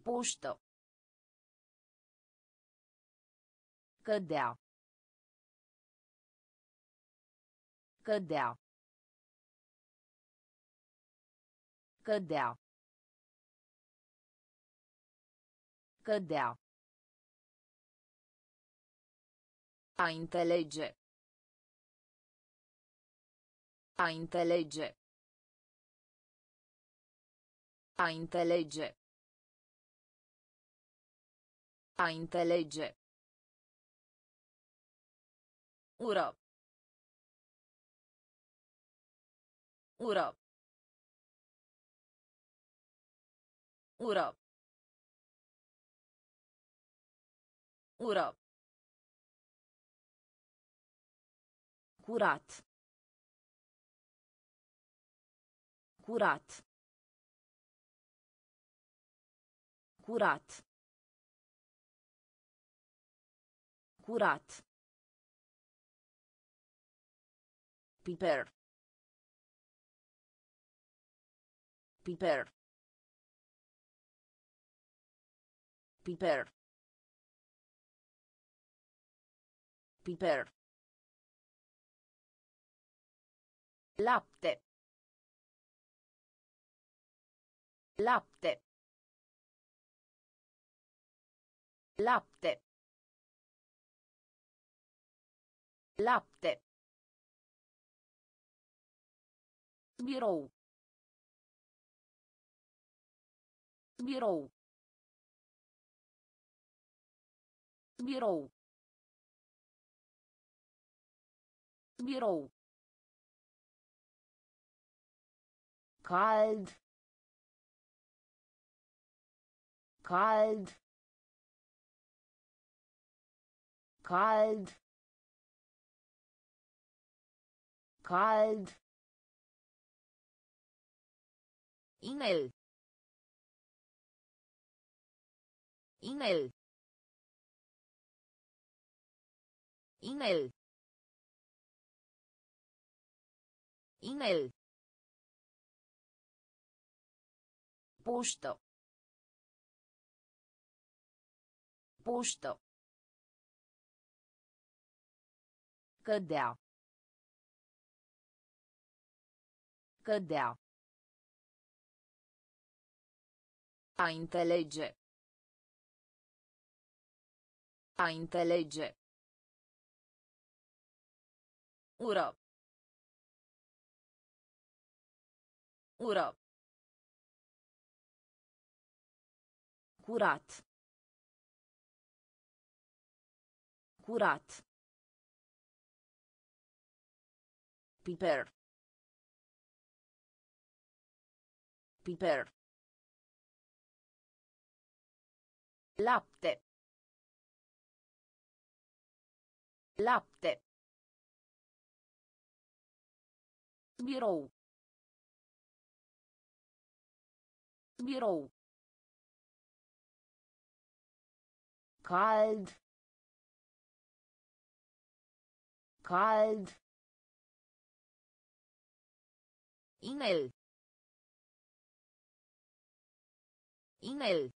Poștă. Cădea. Cădea. Cădea. Cădea. A înțelege. A înțelege. A înțelege. A înțelege. Ură. Ură. Ură. Ură. Curat. Curat. Curat. Curat. Piper. Piper. Piper. Piper. Lapte. Lapte. Lapte. Lapte. Birou. Birou. Birou. Birou. cald cald cald cald Inel. Inel. Inel. Inel. Poștă. Poștă. Cădea. Cădea. A înțelege. A înțelege. Ură. Ură. Curat. Curat. Piper. Piper. Lapte. Lapte. Birou. Birou. Cald. Cald. Inel. Inel.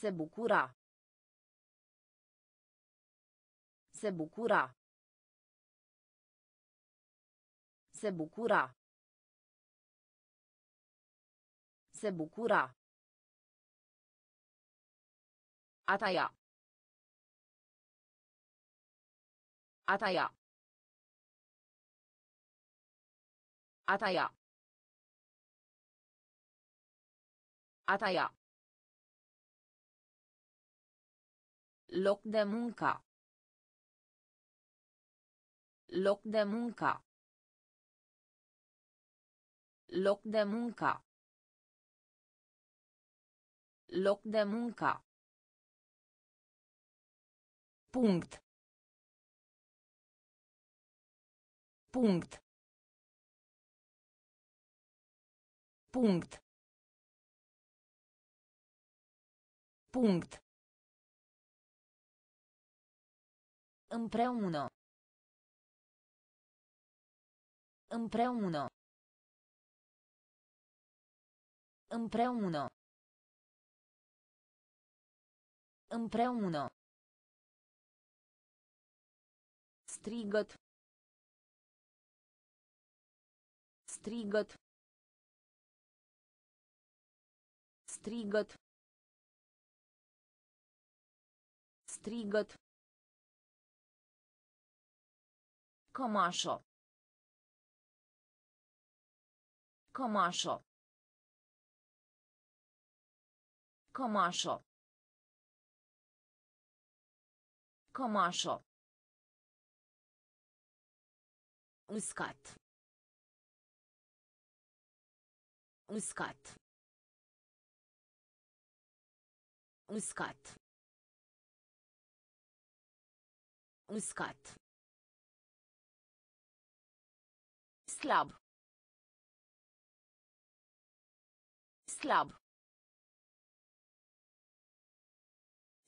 Se bucura. Se bucura. Se bucura. Se bucura. Ataia. Ataia. Ataia. Ataia. Loc de muncă. Loc de muncă. Loc de muncă. Loc de muncă. Punct. Punct. Punct. Punct. Împreună. Împreună. Împreună. Împreună. Strigăt. Strigăt. Strigăt. Strigăt. Cămașă. Cămașă. Cămașă. Cămașă. Uscat. Uscat. Uscat. Uscat. Slab. Slab.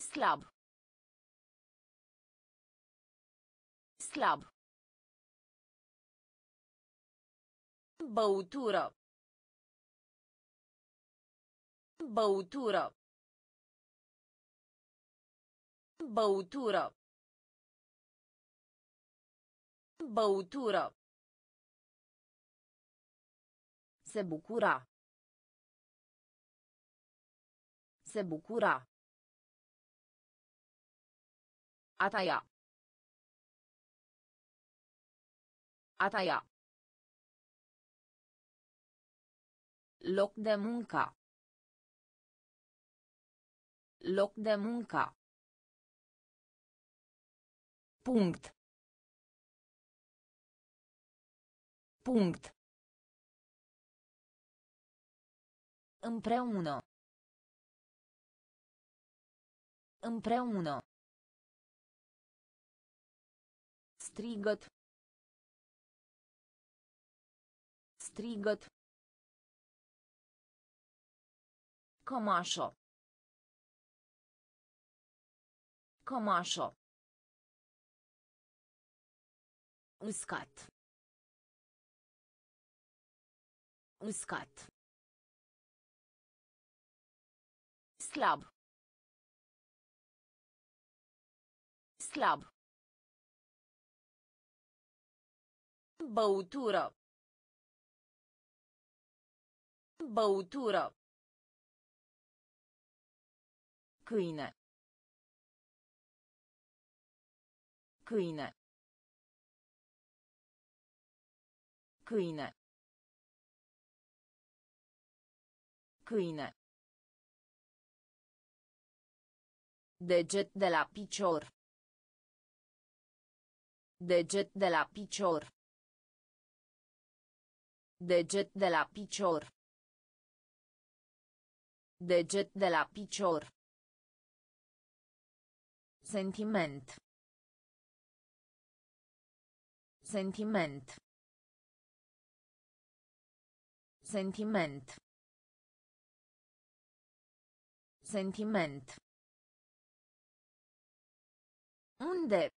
Slab. Slab. Băutură. Băutură. Băutură. Băutură. Se bucura. Se bucura. Ataia. Ataia. Loc de muncă. Loc de muncă. Punct. Punct. Împreună. Împreună. Strigăt. Strigăt. Cămașă. Cămașă. Uscat. Uscat. Slab. Slab. Băutură. Băutură. Câine. Câine. Câine. Câine. Deget de la picior. Deget de la picior. Deget de la picior. Deget de la picior. Sentiment. Sentiment. Sentiment. Sentiment. Unde?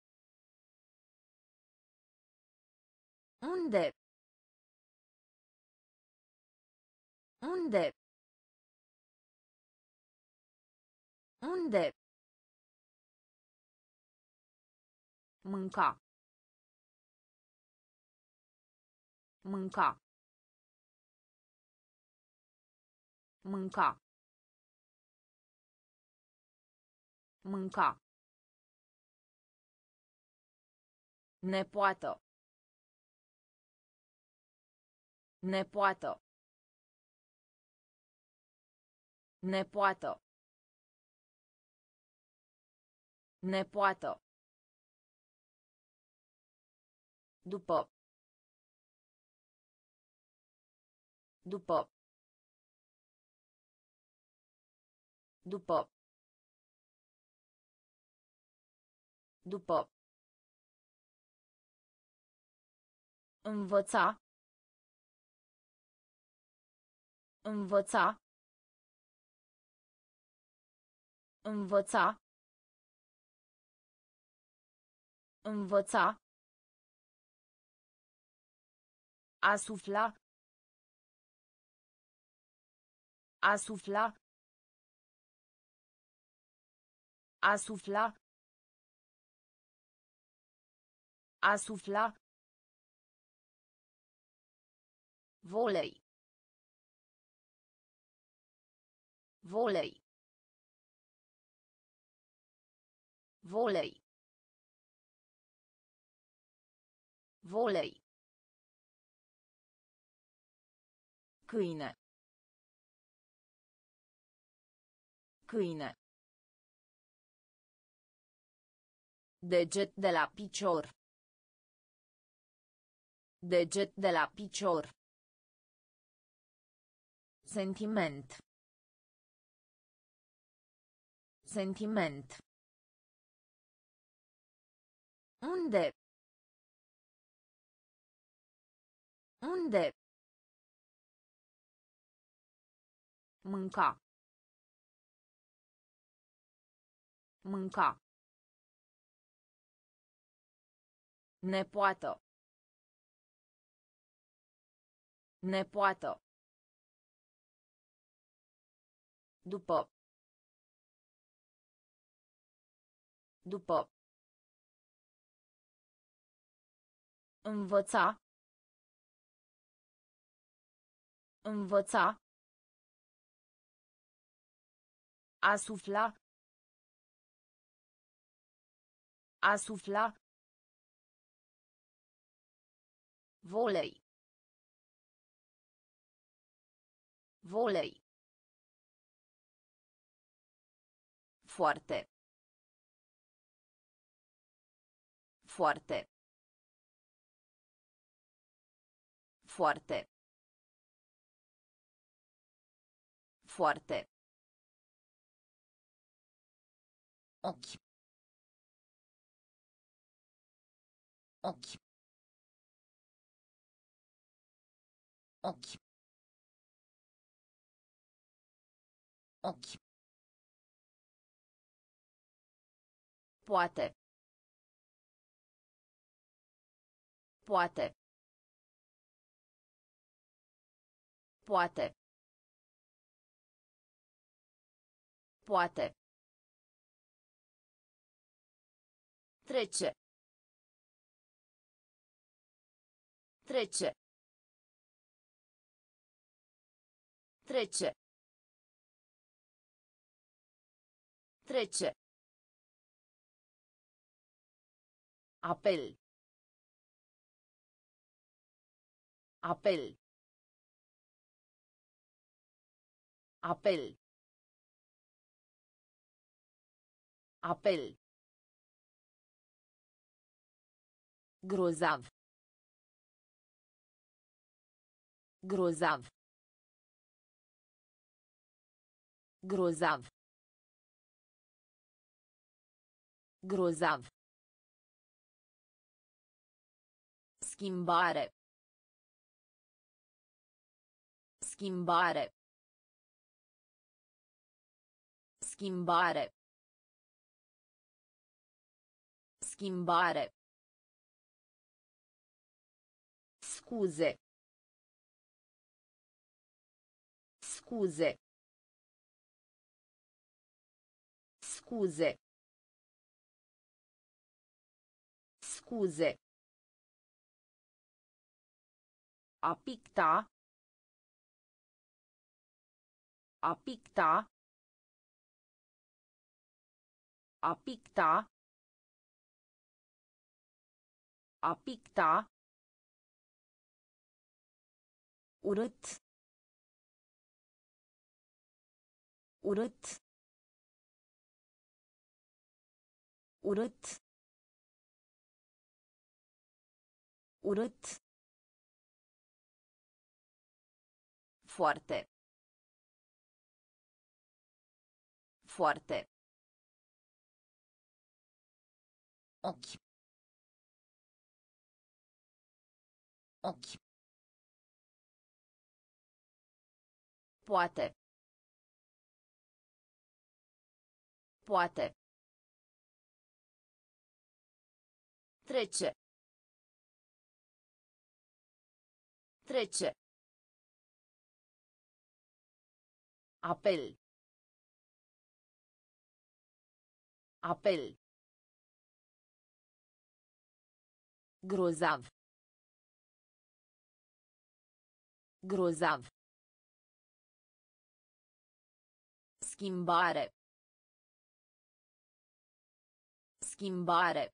Unde? Unde? Unde? Mânca. Mânca. Mânca. Mânca. Nepoată. Nepoată. Nepoată. Nepoată. După. După. După. După. Învăța. Învăța. Învăța. Învăța. A sufla. A sufla. Volei. Volei. Volei. Volei. Câine. Câine. Deget de la picior. Deget de la picior. Sentiment. Sentiment. Unde? Unde? Mânca. Mânca. Nepoată. Nepoată. După. După. Învăța. Învăța. A sufla. A sufla. Volei. Volei. Foarte. Foarte. Foarte. Foarte. Ochi. Ochi. Ochi. Ochi. Poate. Poate. Poate. Poate. Trece. Trece. Trece. Trece. Apel. Apel. Apel. Apel. Grozav. Grozav. Grozav. Grozav. Schimbare. Schimbare. Schimbare. Schimbare. Scuse. Scuse. Scuse. Scuse. A picta. A picta. A picta. A picta. Urât. Urât. Urât. Urât. Foarte. Foarte. Ochi. Ochi. Poate. Poate. Trece. Trece. Apel. Apel. Grozav. Grozav. Schimbare. Schimbare.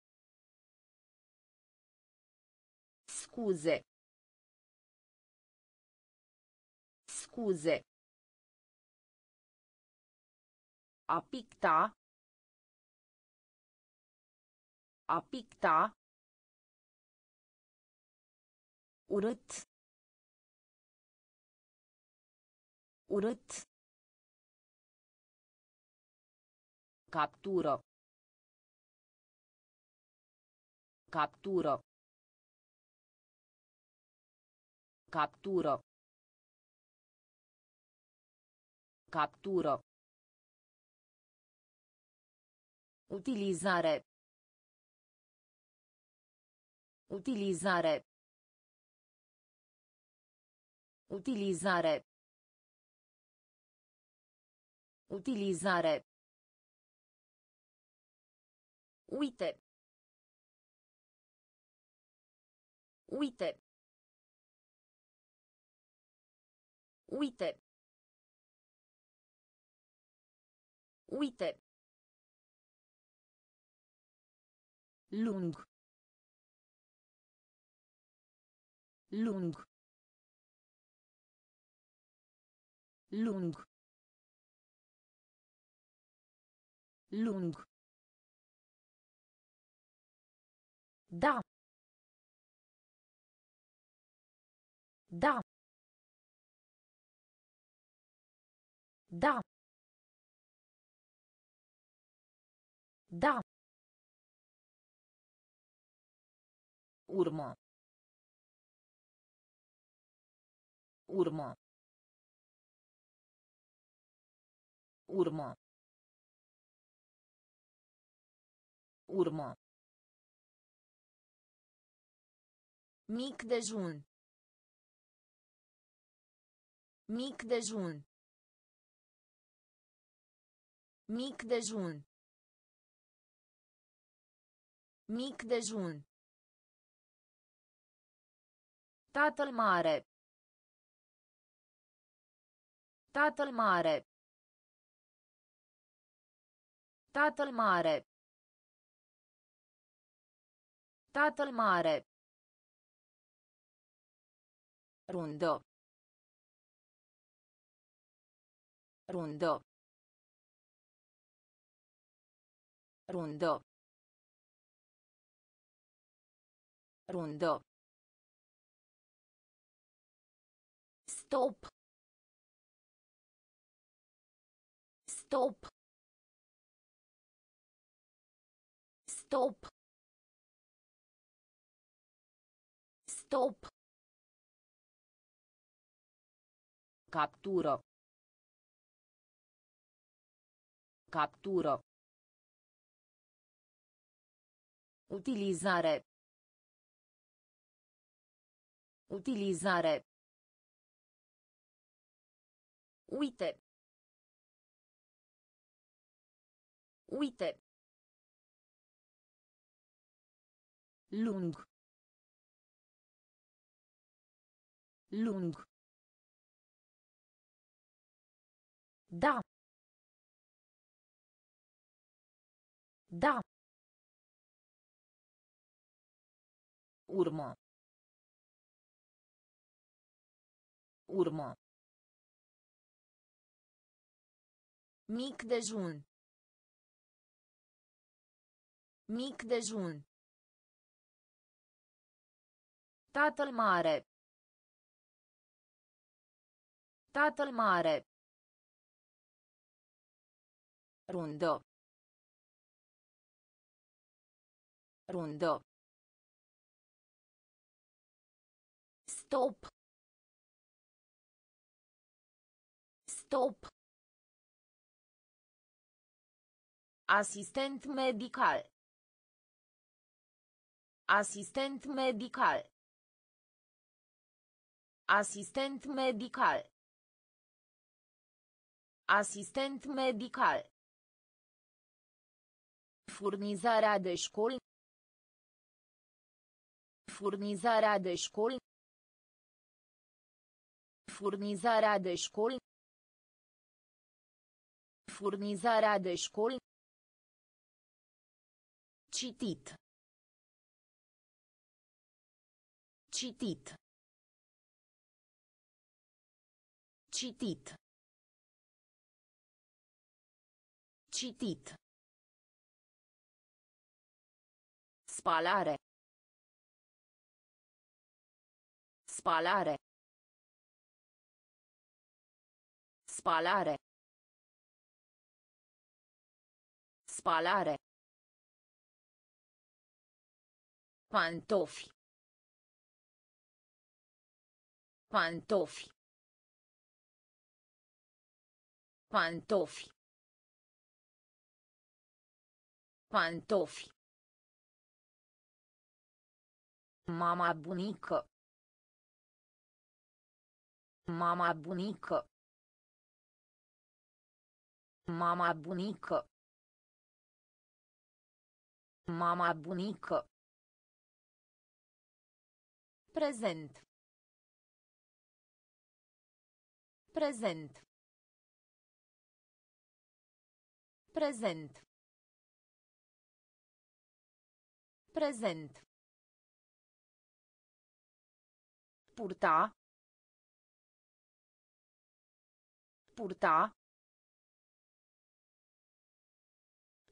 Scuse. Scuse. A picta. A picta. Urât. Urât. Captură. Captură. Captură. Captură. Utilizare. Utilizare. Utilizare. Utilizare. Uite. Uite. Uite. Uite. Lung. Lung. Lung. Lung. Da. Da. Da. Da Urmă. Urmă. Urmă. Urmă. Mic dejun. Mic dejun. Mic dejun. Mic dejun. Tatăl mare. Tatăl mare. Tatăl mare. Tatăl mare. Rundo. Rundo. Rundo. Rundo. Stop. Stop. Stop. Stop. Captură. Captură. Utilizare. Utilizare. Uite. Uite. Lung. Lung. Da. Da. Urmă. Urmă. Mic dejun. Mic dejun. Tatăl mare. Tatăl mare. Rundo. Rundo. Stop. Stop. Asistent medical. Asistent medical. Asistent medical. Asistent medical. Furnizarea de școli. Furnizarea de școli. Furnizarea de școli. Furnizarea de școli. Citit. Citit. Citit. Citit. Spalare. Spalare. Spalare. Spalare. Pantofi. Pantofi. Pantofi. Pantofi. Mama bunică. Mama bunică. Mama bunică. Mama bunică. Prezent. Prezent. Prezent. Prezent. Purta. Purta.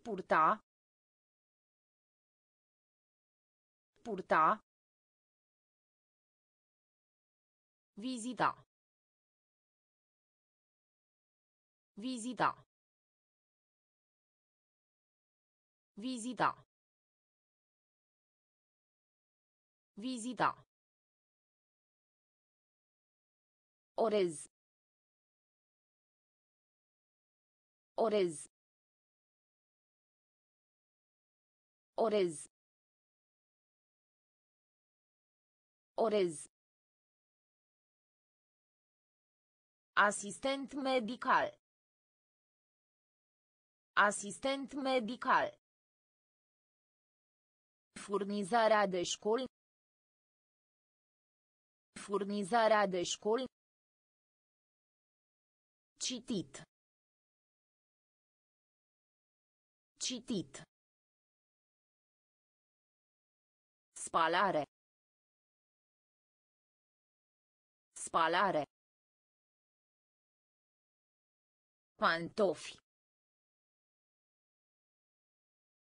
Purta. Purta. Vizita. Vizita. Vizita. Vizita. Orez. Orez. Orez. Orez. Asistent medical. Asistent medical. Furnizarea de școli. Furnizarea de școli. Citit. Citit. Spalare. Spalare. Pantofi.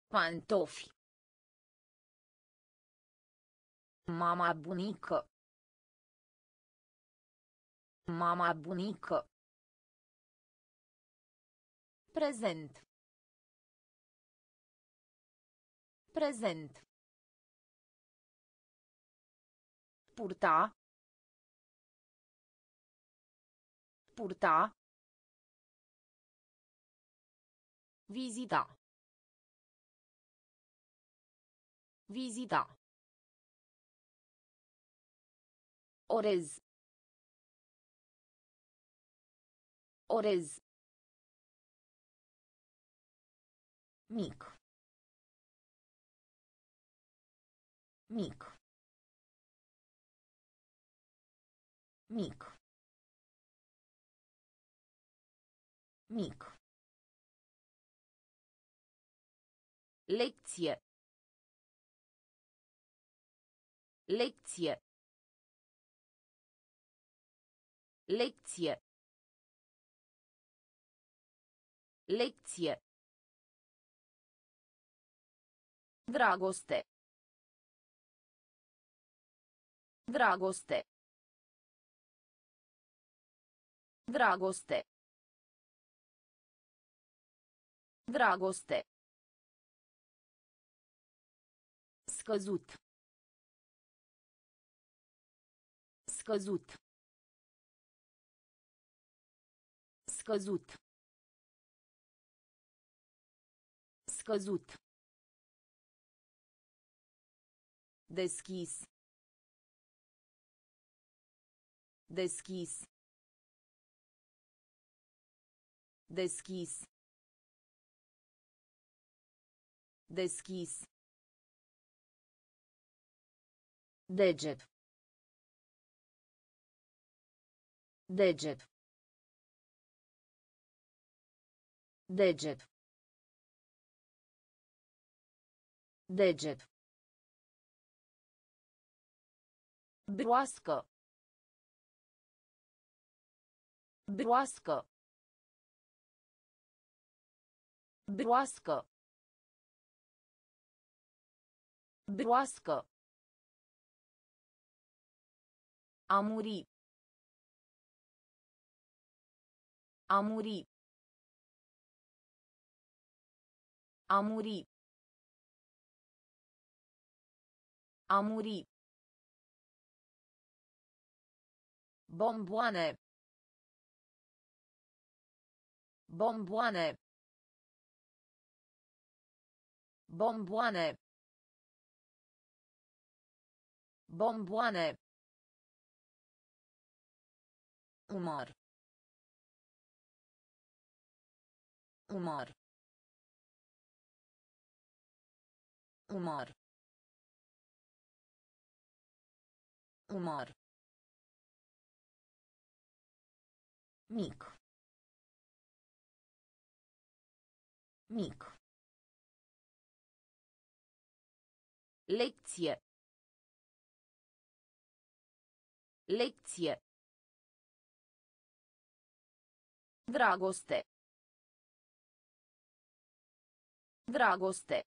Pantofi. Mama bunică. Mama bunică. Prezent. Prezent. Purta. Purta. Vizita. Vizita. Orez. Orez. Mic. Mic. Mic. Mic. Lecție. Lecție. Lecție. Lecție. Dragoste. Dragoste. Dragoste. Dragoste. Scăzut. Scăzut. Scăzut. Scăzut. Deschis. Deschis. Deschis. Deschis. Deget. Deget. Deget. Deget. Broască. Broască. Broască. Broască. A muri. A muri. A muri. A muri. Bomboane. Bomboane. Bomboane. Bomboane. Umar. Umar. Umar. Umar. Mic. Mic. Lecție. Lecție. Dragoste. Dragoste.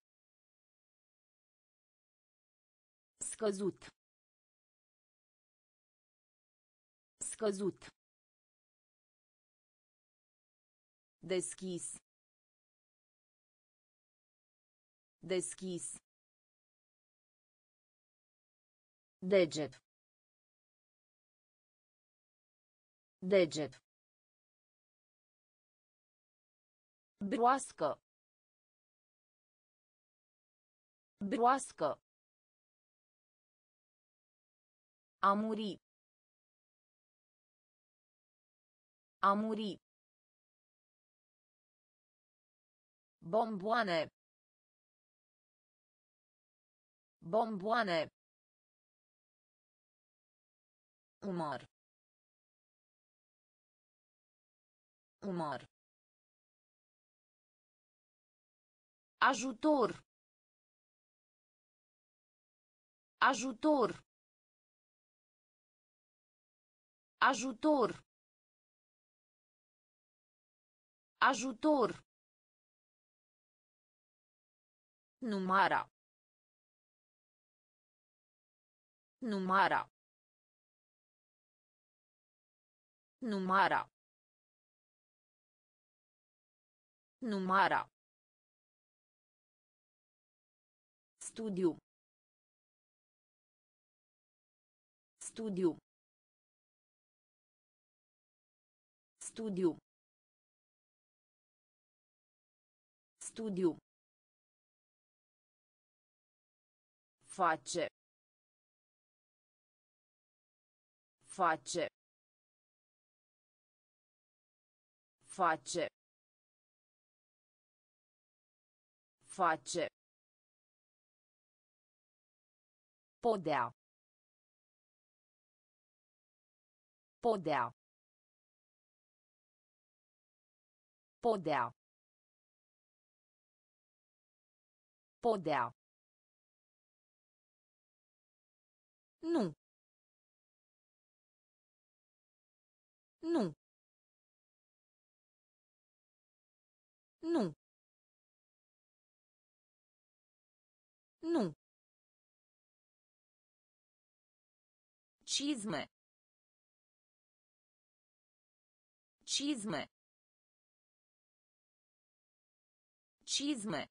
Scăzut. Scăzut. Deschis. Deschis. Deget. Deget. Broască. Broască. A muri. A muri. Bomboane. Bomboane. Umar. Umar. Ajutor. Ajutor. Ajutor. Ajutor. Numara. Numara. Numara. Numara. Studiu. Studiu. Studiu. Studiu. Face. Face. Face. Face. Podea. Podea. Podea. Podea. Nu. Nu. Nu. Nu. Cizme. Cizme. Cizme.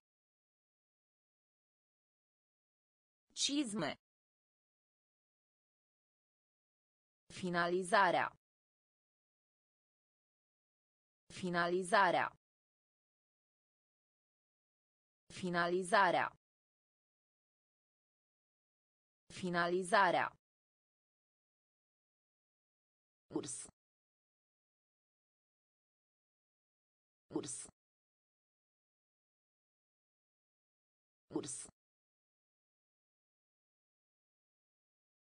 Cizme. Finalizarea. Finalizarea. Finalizarea. Finalizarea. Urs. Urs. Urs.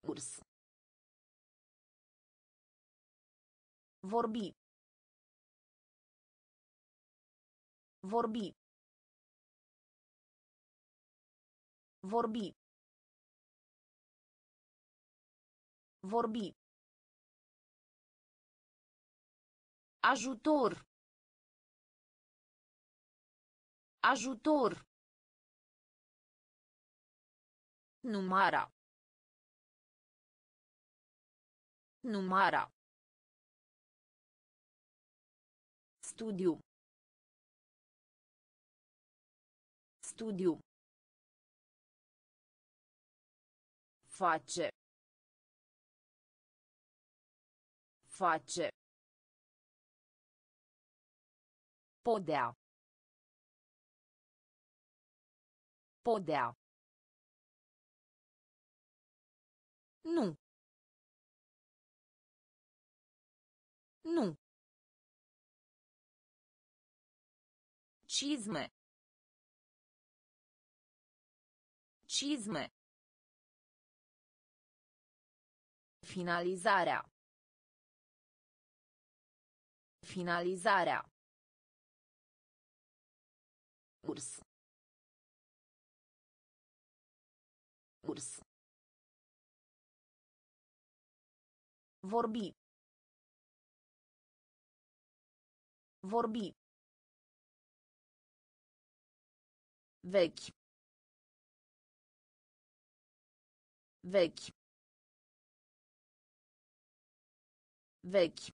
Urs. Vorbi. Vorbi. Vorbi. Vorbi. Ajutor. Ajutor. Numara. Numara. Studiu. Studiu. Face. Face. Podea. Podea. Nu. Nu. Cizme. Cizme. Finalizarea. Finalizarea. Urs. Urs. Vorbi. Vorbi. Vechi. Vechi. Vechi.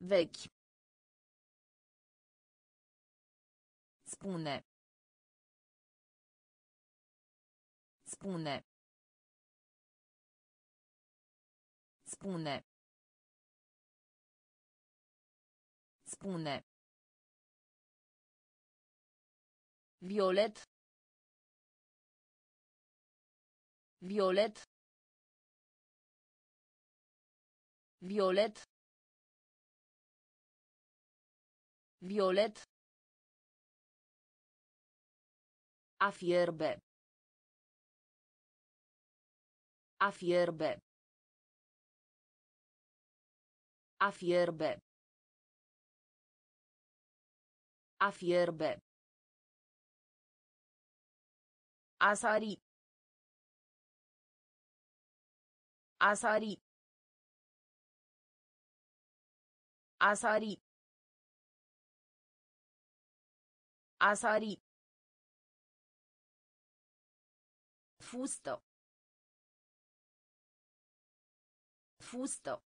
Vechi. Spune. Spune. Spune. Spune. Violet. Violet. Violet. Violet. A fierbe. A fierbe. A fierbe. A fierbe. A sari. A sari. A sari. A sari. Fustă. Fustă.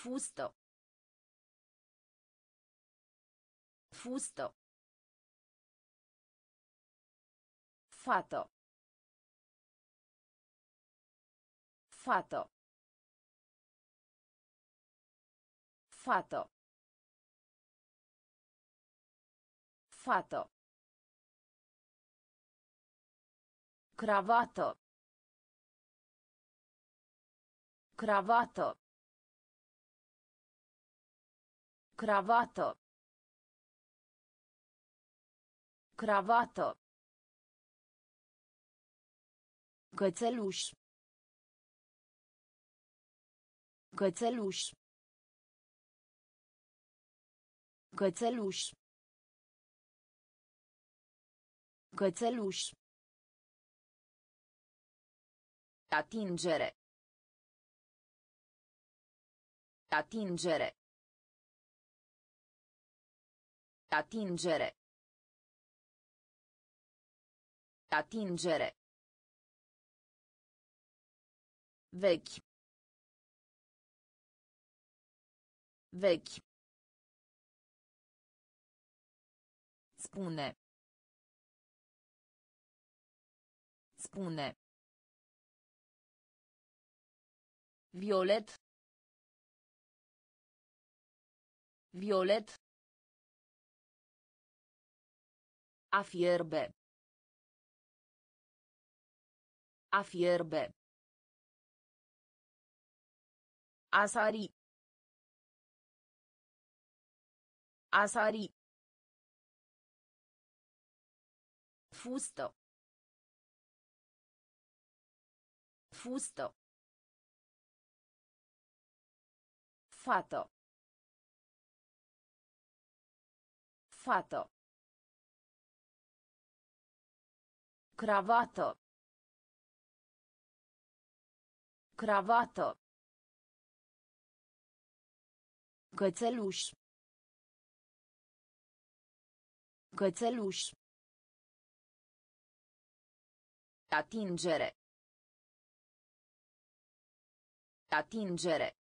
Fustă. Fustă. Fată. Fată. Fată. Fată. Cravată. Cravată. Cravată. Cravată. Cățeluș. Cățeluș. Cățeluș. Cățeluș. Atingere. Atingere. Atingere. Atingere. Vechi. Vechi. Spune. Spune. Violet. Violet. A fierbe. A fierbe. A sari. A sari. Fustă. Fustă. Fată. Fată. Cravată. Cravată. Cățeluș. Cățeluș. Atingere. Atingere.